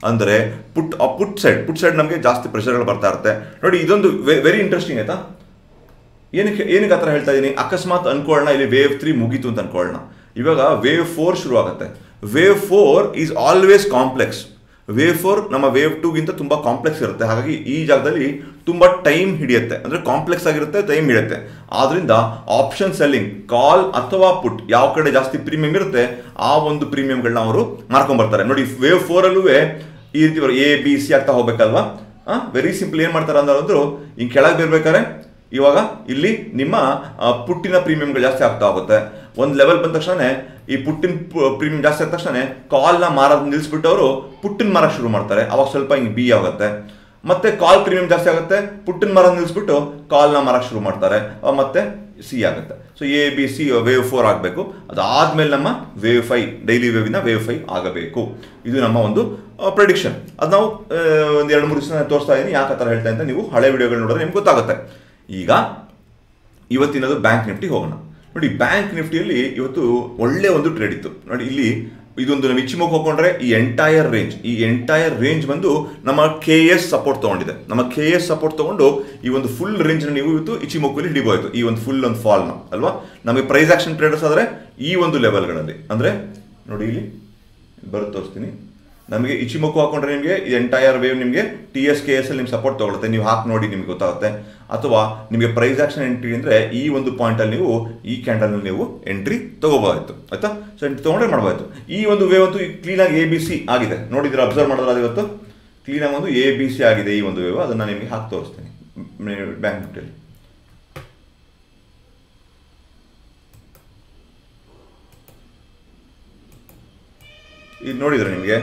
ಅಂದರೆ put put side put side ನಮಗೆ ಜಾಸ್ತಿ ಪ್ರೆಷರ್ಗಳು ಬರ್ತಾ ಇರುತ್ತೆ. ನೋಡಿ ಇದೊಂದು ವೆರಿ ಇಂಟ್ರೆಸ್ಟಿಂಗ್ ಆಯ್ತಾ? ಏನಕ್ಕೆ ಏನಕ್ಕೆ ಆ ಥರ ಹೇಳ್ತಾ ಇದ್ದೀನಿ ಅಕಸ್ಮಾತ್ ಅನ್ಕೊಳ್ಳೋಣ, ಇಲ್ಲಿ ವೇವ್ ತ್ರೀ ಮುಗೀತು ಅಂತ ಅನ್ಕೊಳ್ಳೋಣ. ಇವಾಗ ವೇವ್ ಫೋರ್ ಶುರು ಆಗುತ್ತೆ wave four is always complex wave four ನಮ್ಮ ವೇವ್ ಟೂಗಿಂತ ತುಂಬ ಕಾಂಪ್ಲೆಕ್ಸ್ ಇರುತ್ತೆ. ಹಾಗಾಗಿ ಈ ಜಾಗದಲ್ಲಿ ತುಂಬ ಟೈಮ್ ಹಿಡಿಯುತ್ತೆ. ಅಂದರೆ ಕಾಂಪ್ಲೆಕ್ಸ್ ಆಗಿರುತ್ತೆ ಟೈಮ್ ಹಿಡಿಯುತ್ತೆ. ಆದ್ದರಿಂದ ಆಪ್ಷನ್ ಸೆಲ್ಲಿಂಗ್ ಕಾಲ್ ಅಥವಾ ಪುಟ್ ಯಾವ ಕಡೆ ಜಾಸ್ತಿ ಪ್ರೀಮಿಯಂ ಇರುತ್ತೆ, ಆ ಒಂದು ಪ್ರೀಮಿಯಂಗಳನ್ನ ಅವರು ಮಾರ್ಕೊಂಡ್ಬರ್ತಾರೆ ನೋಡಿ ವೇವ್ ಫೋರಲ್ಲೂ ಈ ರೀತಿ ಎ ಬಿ ಸಿ ಆಗ್ತಾ ಹೋಗ್ಬೇಕಲ್ವಾ? ವೆರಿ ಸಿಂಪಲ್ ಏನು ಮಾಡ್ತಾರೆ ಅಂದ್ರೆ, ಹಿಂಗೆ ಕೆಳಗೆ ಬರ್ಬೇಕಾದ್ರೆ ಇವಾಗ ಇಲ್ಲಿ ನಿಮ್ಮ ಪುಟ್ಟಿನ ಪ್ರೀಮಿಯಂಗಳು ಜಾಸ್ತಿ ಆಗ್ತಾ ಹೋಗುತ್ತೆ. ಒಂದು ಲೆವೆಲ್ ಬಂದ ತಕ್ಷಣ ಈ ಪುಟ್ಟಿನ ಪ್ರೀಮಿಯಂ ಜಾಸ್ತಿ ಆದ ತಕ್ಷಣ ಕಾಲ್ನ ಮಾರೋದು ನಿಲ್ಲಿಸ್ಬಿಟ್ಟು ಅವರು ಪುಟ್ಟಿನ ಮಾರಕ್ಕೆ ಶುರು ಮಾಡ್ತಾರೆ. ಅವಾಗ ಸ್ವಲ್ಪ ಹಿಂಗೆ ಬಿ ಆಗುತ್ತೆ. ಮತ್ತೆ ಕಾಲ್ ಪ್ರೀಮಿಯಂ ಜಾಸ್ತಿ ಆಗುತ್ತೆ, ಪುಟ್ಟಿನ ಮರ ನಿಲ್ಲಿಸ್ಬಿಟ್ಟು ಕಾಲ್ನ ಮಾರಕ್ಕೆ ಶುರು ಮಾಡ್ತಾರೆ. ಮತ್ತೆ ಸಿ ಆಗುತ್ತೆ. So A B C wave four ಆಗಬೇಕು. ಅದಾದ್ಮೇಲೆ ನಮ್ಮ ವೇವ್ ಫೈ ಡೈಲಿ ವೇವಿನ ವೇವ್ ಫೈ ಆಗಬೇಕು. ಇದು ನಮ್ಮ ಒಂದು ಪ್ರೆಡಿಕ್ಷನ್ ಅದು ನಾವು ಒಂದು ಎರಡು ಮೂರು ದಿವಸ ತೋರಿಸ್ತಾ ಇದ್ದೀನಿ ಯಾಕೆ ಥರ ಹೇಳ್ತಾ ಅಂತ ನೀವು ಹಳೆ ವಿಡಿಯೋಗಳು ನೋಡಿದ್ರೆ ನಿಮ್ಗೆ ಗೊತ್ತಾಗುತ್ತೆ. ಈಗ ಇವತ್ತಿನದು ಬ್ಯಾಂಕ್ ನಿಫ್ಟಿ ಹೋಗೋಣ. ನೋಡಿ ಬ್ಯಾಂಕ್ ನಿಫ್ಟಿಯಲ್ಲಿ ಇವತ್ತು ಒಳ್ಳೆ ಒಂದು ಟ್ರೇಡ್ ಇತ್ತು. ನೋಡಿ, ಇಲ್ಲಿ ಇದೊಂದು ನಾವು ಇಚ್ಚಿಮುಖ ಹೋಗ್ಕೊಂಡ್ರೆ ಈ ಎಂಟೈರ್ ರೇಂಜ್ ಈ ಎಂಟೈರ್ ರೇಂಜ್ ಬಂದು ನಮ್ಮ ಕೆ ಎಸ್ ಸಪೋರ್ಟ್ ತಗೊಂಡಿದೆ. ನಮ್ಮ ಕೆ ಎಸ್ ಸಪೋರ್ಟ್ ತಗೊಂಡು ಈ ಒಂದು ಫುಲ್ ರೇಂಜ್ ನೀವು ಇವತ್ತು ಇಚ್ಚಿಮುಖಲ್ಲಿ ಹಿಡಿಬೋಯ್ತು. ಈ ಒಂದು ಫುಲ್ ಒಂದು ಫಾಲ್ನ ಅಲ್ವಾ? ನಮಗೆ ಪ್ರೈಸ್ ಆಕ್ಷನ್ ಟ್ರೇಡರ್ಸ್ ಆದರೆ ಈ ಒಂದು ಲೆವೆಲ್ಗಳಲ್ಲಿ ಅಂದರೆ, ನೋಡಿ ಇಲ್ಲಿ ಬರುತ್ತೆ ತೋರಿಸ್ತೀನಿ. ನಮಗೆ ಇಚಿಮುಖ ಹಾಕೊಂಡ್ರೆ ನಿಮಗೆ ಎಂಟೈರ್ ವೇವ್ ನಿಮಗೆ ಟಿ ಎಸ್ ಕೆ ಎಸ್ ಅಲ್ಲಿ ನಿಮ್ಗೆ ಸಪೋರ್ಟ್ ತಗೊಳುತ್ತೆ. ನೀವು ಹಾಕಿ ನೋಡಿ, ನಿಮ್ಗೆ ಗೊತ್ತಾಗುತ್ತೆ. ಅಥವಾ ನಿಮಗೆ ಪ್ರೈಸ್ ಆಕ್ಷನ್ ಎಂಟ್ರಿ ಅಂದರೆ ಈ ಒಂದು ಪಾಯಿಂಟಲ್ಲಿ ನೀವು, ಈ ಕ್ಯಾಂಡಲ್ನಲ್ಲಿ ನೀವು ಎಂಟ್ರಿ ತಗೋಬೋದಾಯ್ತು. ಆಯಿತಾ? ಸೊ ಎಂಟ್ರಿ ತೊಗೊಂಡ್ರೆ ಮಾಡಬಾರ್ದು ಈ ಒಂದು ವೇವ್ ಅಂತೂ ಕ್ಲೀನಾಗಿ ಎ ಬಿ ಸಿ ಆಗಿದೆ. ನೋಡಿದ್ರೆ ಅಬ್ಸರ್ವ್ ಮಾಡೋದ್ರ ಇವತ್ತು? ಕ್ಲೀನಾಗಿ ಒಂದು ಎ ಬಿ ಸಿ ಆಗಿದೆ ಈ ಒಂದು ವೇವ್ ಅದನ್ನು ನಿಮಗೆ ಹಾಕಿ ತೋರಿಸ್ತೀನಿ. ಬ್ಯಾಂಕ್ ನಿಫ್ಟಿಯಲ್ಲಿ ಇದು ನೋಡಿದರೆ ನಿಮಗೆ,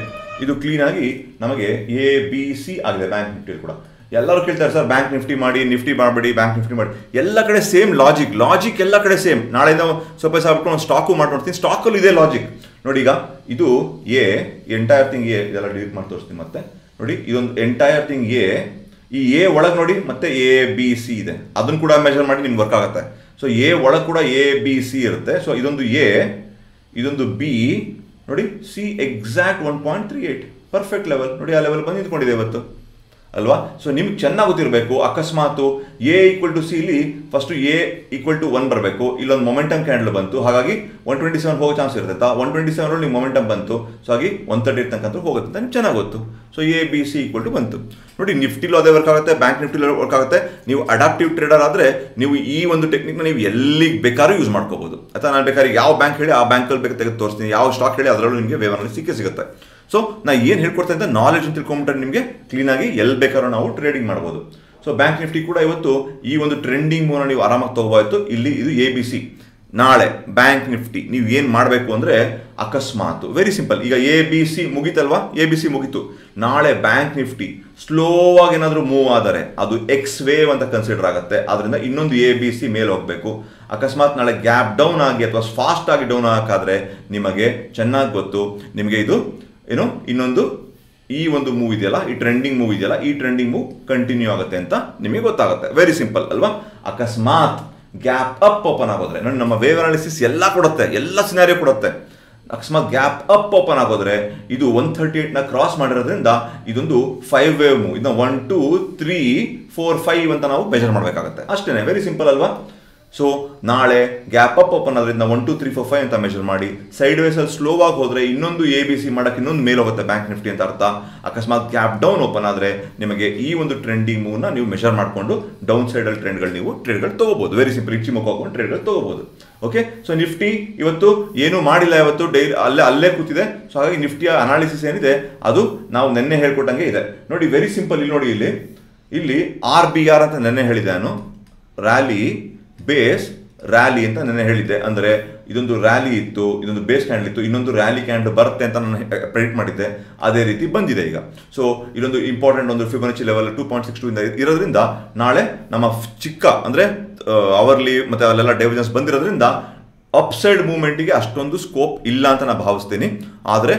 ಇದು ಕ್ಲೀನಾಗಿ ನಮಗೆ ಎ ಬಿ ಸಿ ಆಗಿದೆ ಬ್ಯಾಂಕ್ ನಿಫ್ಟಿಯಲ್ಲಿ ಕೂಡ. ಎಲ್ಲರೂ ಕೇಳ್ತಾರೆ, ಸರ್ ಬ್ಯಾಂಕ್ ನಿಫ್ಟಿ ಮಾಡಿ, ನಿಫ್ಟಿ ಮಾಡಬೇಡಿ ಬ್ಯಾಂಕ್ ನಿಫ್ಟಿ ಮಾಡಿ. ಎಲ್ಲ ಕಡೆ ಸೇಮ್ ಲಾಜಿಕ್ ಲಾಜಿಕ್ ಎಲ್ಲ ಕಡೆ ಸೇಮ್ ನಾಳೆಯಿಂದ ಸ್ವಲ್ಪ ಸಾಬಿಟ್ಟು ಒಂದು ಸ್ಟಾಕು ಮಾಡ್ಕೊಡ್ತೀನಿ ಸ್ಟಾಕಲ್ಲಿ ಇದೆ ಲಾಜಿಕ್ ನೋಡಿ ಈಗ, ಇದು ಎ ಎಂಟೈರ್ ಥಿಂಗ್ ಎ ಇದೆಲ್ಲ ಡಿಲೀಟ್ ಮಾಡಿ ತೋರಿಸ್ತೀನಿ ಮತ್ತೆ. ನೋಡಿ, ಇದೊಂದು ಎಂಟೈರ್ ಥಿಂಗ್ ಎ ಈ ಎ ಒಳಗೆ ನೋಡಿ, ಮತ್ತೆ ಎ ಬಿ ಸಿ ಇದೆ. ಅದನ್ನು ಕೂಡ ಮೆಷರ್ ಮಾಡಿ ನಿಮ್ಗೆ ವರ್ಕ್ ಆಗುತ್ತೆ. ಸೊ ಎ ಒಳಗೆ ಕೂಡ ಎ ಬಿ ಸಿ ಇರುತ್ತೆ. ಸೊ ಇದೊಂದು ಎ ಇದೊಂದು ಬಿ ನೋಡಿ C exact one point three eight perfect level ನೋಡಿ, ಆ ಲೆವೆಲ್ ಬಂದು ನಿಂತ್ಕೊಂಡಿದೆ ಇವತ್ತು. ಅಲ್ವಾ? ಸೊ ನಿಮ್ಗೆ ಚೆನ್ನಾಗಿ ಗೊತ್ತಿರಬೇಕು, ಅಕಸ್ಮಾತು ಎ ಈಕ್ವಲ್ ಟು ಸಿ ಇಲ್ಲಿ first A equal to one ಬರಬೇಕು. ಇಲ್ಲೊಂದು ಮೊಮೆಂಟಮ್ ಕ್ಯಾಂಡಲ್ ಬಂತು. ಹಾಗಾಗಿ ಒನ್ ಟ್ವೆಂಟಿ ಸೆವೆನ್ ಹೋಗೋ ಚಾನ್ಸ್ ಇರುತ್ತೆ. ಒನ್ ಟ್ವೆಂಟಿ ಸೆವೆನ್ ನಿಮ್ಗೆ ಮೊಮೆಂಟಮ್ ಬಂತು. ಸೊ ಹಾಗೆ ಒನ್ ತರ್ಟಿ ತನಕ ಹೋಗುತ್ತೆ. ನಿಮ್ಗೆ ಚೆನ್ನಾಗಿ ಗೊತ್ತು. So A B C equal to ಬಂತು. ನೋಡಿ, ನಿಫ್ಟಿಲೂ ಅದೇ ವರ್ಕ್ ಆಗುತ್ತೆ ಬ್ಯಾಂಕ್ ನಿಫ್ಟಿಲೂ ವರ್ಕ್ ಆಗುತ್ತೆ. ನೀವು ಅಡಾಪ್ಟಿವ್ ಟ್ರೇಡರ್ ಆದರೆ ನೀವು ಈ ಒಂದು ಟೆಕ್ನಿಕ್ನ ನೀವು ಎಲ್ಲಿಗೆ ಬೇಕಾದ್ರೂ ಯೂಸ್ ಮಾಡ್ಕೋಬೋದು. ಅಥವಾ ನಾನು ಬೇಕಾದ್ರೆ ಯಾವ ಬ್ಯಾಂಕ್ ಹೇಳಿ ಆ ಬ್ಯಾಂಕಲ್ಲಿ ಬೇಕಾದ್ರೆ ತೆಗೆದು ತೋರಿಸ್ತೀನಿ. ಯಾವ ಸ್ಟಾಕ್ ಹೇಳಿ ಅದರಲ್ಲೂ ನಿಮಗೆ ವೇವನಲ್ಲಿ ಸಿಕ್ಕೇ ಸಿಗುತ್ತೆ. ಸೊ ನಾ ಏನು ಹೇಳ್ಕೊಡ್ತಾ ಇದ್ದೆ ನಾಲೆಜ್ ಅಂತ ತಿಳ್ಕೊಂಬಿಟ್ರೆ ನಿಮಗೆ ಕ್ಲೀನಾಗಿ ಎಲ್ಲಿ ಬೇಕಾದ್ರೂ ನಾವು ಟ್ರೇಡಿಂಗ್ ಮಾಡ್ಬೋದು. ಸೊ ಬ್ಯಾಂಕ್ ನಿಫ್ಟಿ ಕೂಡ ಇವತ್ತು ಈ ಒಂದು ಟ್ರೆಂಡಿಂಗ್ ಮೂಲ ನೀವು ಆರಾಮಾಗಿ ತಗೋಬಾಯ್ತು ಇಲ್ಲಿ ಇದು ಎ ಬಿ ಸಿ ನಾಳೆ ಬ್ಯಾಂಕ್ ನಿಫ್ಟಿ ನೀವು ಏನು ಮಾಡಬೇಕು ಅಂದರೆ ಅಕಸ್ಮಾತ್ ವೆರಿ ಸಿಂಪಲ್ ಈಗ ಎ ಬಿ ಸಿ ಮುಗೀತಲ್ವಾ? ಎ ಬಿ ಸಿ ಮುಗೀತು. ನಾಳೆ ಬ್ಯಾಂಕ್ ನಿಫ್ಟಿ ಸ್ಲೋ ಆಗಿ ಏನಾದರೂ ಮೂವ್ ಆದರೆ ಅದು ಎಕ್ಸ್ ವೇವ್ ಅಂತ ಕನ್ಸಿಡರ್ ಆಗುತ್ತೆ. ಅದರಿಂದ ಇನ್ನೊಂದು ಎ ಬಿ ಸಿ ಮೇಲೆ ಹೋಗಬೇಕು. ಅಕಸ್ಮಾತ್ ನಾಳೆ ಗ್ಯಾಪ್ ಡೌನ್ ಆಗಿ ಅಥವಾ ಫಾಸ್ಟ್ ಆಗಿ ಡೌನ್ ಹಾಕಾದ್ರೆ ನಿಮಗೆ ಚೆನ್ನಾಗಿ ಗೊತ್ತು. ನಿಮಗೆ ಇದು ಏನು ಇನ್ನೊಂದು ಈ ಒಂದು ಮೂವ್ ಇದೆಯಲ್ಲ, ಈ ಟ್ರೆಂಡಿಂಗ್ ಮೂವ್ ಇದೆಯಲ್ಲ, ಈ ಟ್ರೆಂಡಿಂಗ್ ಮೂವ್ ಕಂಟಿನ್ಯೂ ಆಗುತ್ತೆ ಅಂತ ನಿಮಗೆ ಗೊತ್ತಾಗುತ್ತೆ. ವೆರಿ ಸಿಂಪಲ್ ಅಲ್ವಾ? ಅಕಸ್ಮಾತ್ ಗ್ಯಾಪ್ ಅಪ್ ಓಪನ್ ಆಗೋದ್ರೆ ನಮ್ಮ ವೇವ್ ಅನಾಲಿಸಿಸ್ ಎಲ್ಲ ಕೊಡುತ್ತೆ, ಎಲ್ಲ ಸಿನಾರಿಯೋ ಕೊಡುತ್ತೆ. ಅಕಸ್ಮಾತ್ ಗ್ಯಾಪ್ ಅಪ್ ಓಪನ್ ಆಗೋದ್ರೆ, ಇದು ಒನ್ ತರ್ಟಿ ಏಟ್ನ ಕ್ರಾಸ್ ಮಾಡಿರೋದ್ರಿಂದ ಇದೊಂದು ಫೈವ್ ವೇವ್ ಮೂವ್ ಇದನ್ನ one two three four five ಅಂತ ನಾವು ಮೆಜರ್ ಮಾಡಬೇಕಾಗುತ್ತೆ. ಅಷ್ಟೇ ವೆರಿ ಸಿಂಪಲ್ ಅಲ್ವಾ? ಸೊ ನಾಳೆ ಗ್ಯಾಪ್ ಅಪ್ ಓಪನ್ ಆದ್ರಿಂದ one two three four five ಅಂತ ಮೆಷರ್ ಮಾಡಿ ಸೈಡ್ ವೇಸಲ್ಲಿ ಸ್ಲೋ ಆಗಿ ಹೋದರೆ ಇನ್ನೊಂದು ಎ ಬಿ ಸಿ ಮಾಡಕ್ಕೆ ಇನ್ನೊಂದು ಮೇಲೆ ಹೋಗುತ್ತೆ ಬ್ಯಾಂಕ್ ನಿಫ್ಟಿ ಅಂತ ಅರ್ಥ. ಅಕಸ್ಮಾತ್ ಗ್ಯಾಪ್ ಡೌನ್ ಓಪನ್ ಆದರೆ ನಿಮಗೆ ಈ ಒಂದು ಟ್ರೆಂಡಿಂಗ್ ಮೂವ್ನ ನೀವು ಮೆಷರ್ ಮಾಡಿಕೊಂಡು ಡೌನ್ ಸೈಡಲ್ಲಿ ಟ್ರೆಂಡ್ಗಳು ನೀವು ಟ್ರೇಡ್ಗಳು ತಗೋಬಹುದು ವೆರಿ ಸಿಂಪಲ್ ಇಚ್ಚಿ ಮುಖ ಹಾಕೊಂಡು ಟ್ರೇಡ್ಗಳು ತಗೋಬಹುದು ಓಕೆ ಸೊ ನಿಫ್ಟಿ ಇವತ್ತು ಏನು ಮಾಡಿಲ್ಲ ಇವತ್ತು ಡೈಲಿ ಅಲ್ಲೇ ಅಲ್ಲೇ ಕೂತಿದೆ. ಸೊ ಹಾಗಾಗಿ ನಿಫ್ಟಿಯ ಅನಾಲಿಸಿಸ್ ಏನಿದೆ, ಅದು ನಾವು ನಿನ್ನೆ ಹೇಳ್ಕೊಟ್ಟಂಗೆ ಇದೆ. ನೋಡಿ ವೆರಿ ಸಿಂಪಲ್ ಇಲ್ಲಿ ನೋಡಿ ಇಲ್ಲಿ. ಇಲ್ಲಿ ಆರ್ ಬಿ ಆರ್ ಅಂತ ನೆನ್ನೆ ಹೇಳಿದೆ ನಾನು. ರ್ಯಾಲಿ ಬೇಸ್ ರ್ಯಾಲಿ ಅಂತ ನಾನು ಹೇಳಿದ್ದೆ. ಅಂದರೆ ಇದೊಂದು ರ್ಯಾಲಿ ಇತ್ತು, ಇದೊಂದು ಬೇಸ್ ಕ್ಯಾಂಡಲ್ ಇತ್ತು, ಇನ್ನೊಂದು ರ್ಯಾಲಿ ಕ್ಯಾಂಡ್ ಬರುತ್ತೆ ಅಂತ ನಾನು ಪ್ರೆಡಿಕ್ಟ್ ಮಾಡಿದ್ದೆ. ಅದೇ ರೀತಿ ಬಂದಿದೆ ಈಗ. ಸೊ ಇದೊಂದು ಇಂಪಾರ್ಟೆಂಟ್ ಒಂದು Fibonacci level two point six two ಇಂದ ಇರೋದ್ರಿಂದ ನಾಳೆ ನಮ್ಮ ಚಿಕ್ಕ ಅಂದರೆ ಅವರ್ಲಿ ಮತ್ತು ಅಲ್ಲೆಲ್ಲ ಡೆವಿಜನ್ಸ್ ಬಂದಿರೋದ್ರಿಂದ ಅಪ್ಸೈಡ್ ಮೂವ್ಮೆಂಟಿಗೆ ಅಷ್ಟೊಂದು ಸ್ಕೋಪ್ ಇಲ್ಲ ಅಂತ ನಾನು ಭಾವಿಸ್ತೀನಿ. ಆದರೆ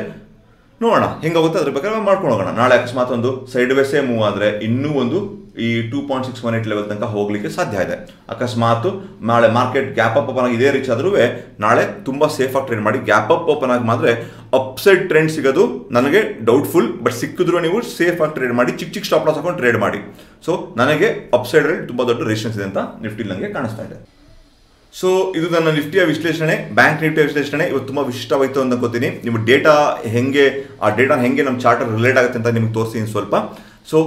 ನೋಡೋಣ ಹೆಂಗಾಗುತ್ತೆ ಅದ್ರ ಬೇಕಾದ್ರೆ ಮಾಡ್ಕೊಂಡು ಹೋಗೋಣ. ನಾಳೆ ಅಕಸ್ಮಾತ್ ಒಂದು ಸೈಡ್ ವೇಸೇ ಮೂವ್ ಆದರೆ ಇನ್ನೂ ಒಂದು ಈ two point six one eight level ತನಕ ಹೋಗಲಿಕ್ಕೆ ಸಾಧ್ಯ ಇದೆ. ಅಕಸ್ಮಾತ್ ನಾಳೆ ಮಾರ್ಕೆಟ್ ಗ್ಯಾಪ್ ಅಪ್ ಓಪನ್ ಆಗಿ ಇದೇ ರೀಚ್ ಆದ್ರೂ ನಾಳೆ ತುಂಬ ಸೇಫ್ ಆಗಿ ಟ್ರೇಡ್ ಮಾಡಿ ಗ್ಯಾಪ್ ಅಪ್ ಓಪನ್ ಆಗಿ ಮಾತ್ರ ಅಪ್ಸೈಡ್ ಟ್ರೆಂಡ್ ಸಿಗೋದು ನನಗೆ ಡೌಟ್ಫುಲ್ ಬಟ್ ಸಿಕ್ಕಿದ್ರು ನೀವು ಸೇಫ್ ಆಗಿ ಟ್ರೇಡ್ ಮಾಡಿ, ಚಿಕ್ಕ ಚಿಕ್ಕ ಸ್ಟಾಪ್ ಲಾಸ್ ಹಾಕೊಂಡು ಟ್ರೇಡ್ ಮಾಡಿ. ಸೊ ನನಗೆ ಅಪ್ಸೈಡಲ್ಲಿ ತುಂಬ ದೊಡ್ಡ ರೆಸಿಸ್ಟೆನ್ಸ್ ಇದೆ ಅಂತ ನಿಫ್ಟಿ ನನಗೆ ಕಾಣಿಸ್ತಾ ಇದೆ. ಸೊ ಇದು ನನ್ನ ನಿಫ್ಟಿಯ ವಿಶ್ಲೇಷಣೆ ಬ್ಯಾಂಕ್ ನಿಫ್ಟಿಯ ವಿಶ್ಲೇಷಣೆ. ಇವತ್ತು ತುಂಬ ವಿಶಿಷ್ಟವಾಯಿತು ಅಂತ ಗೊತ್ತೀನಿ ನಿಮ್ಮ ಡೇಟಾ ಹೆಂಗೆ, ಆ ಡೇಟಾ ಹೆಂಗೆ ನಮ್ಮ ಚಾರ್ಟರ್ ರಿಲೇಟ್ ಆಗುತ್ತೆ ಅಂತ ನಿಮ್ಗೆ ತೋರಿಸ್ತೀನಿ ಸ್ವಲ್ಪ. ಸೊ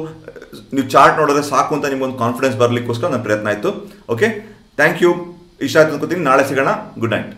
ನೀವು ಚಾರ್ಟ್ ನೋಡಿದ್ರೆ ಸಾಕು ಅಂತ ನಿಮ್ಗೊಂದು ಕಾನ್ಫಿಡೆನ್ಸ್ ಬರಲಿಕ್ಕೋಸ್ಕರ ನನ್ನ ಪ್ರಯತ್ನ ಆಯಿತು. ಓಕೆ ಥ್ಯಾಂಕ್ ಯು ಇಷ್ಟ ಆಯ್ತು ಅನ್ಕೋತೀನಿ. ನಾಳೆ ಸಿಗೋಣ. Good night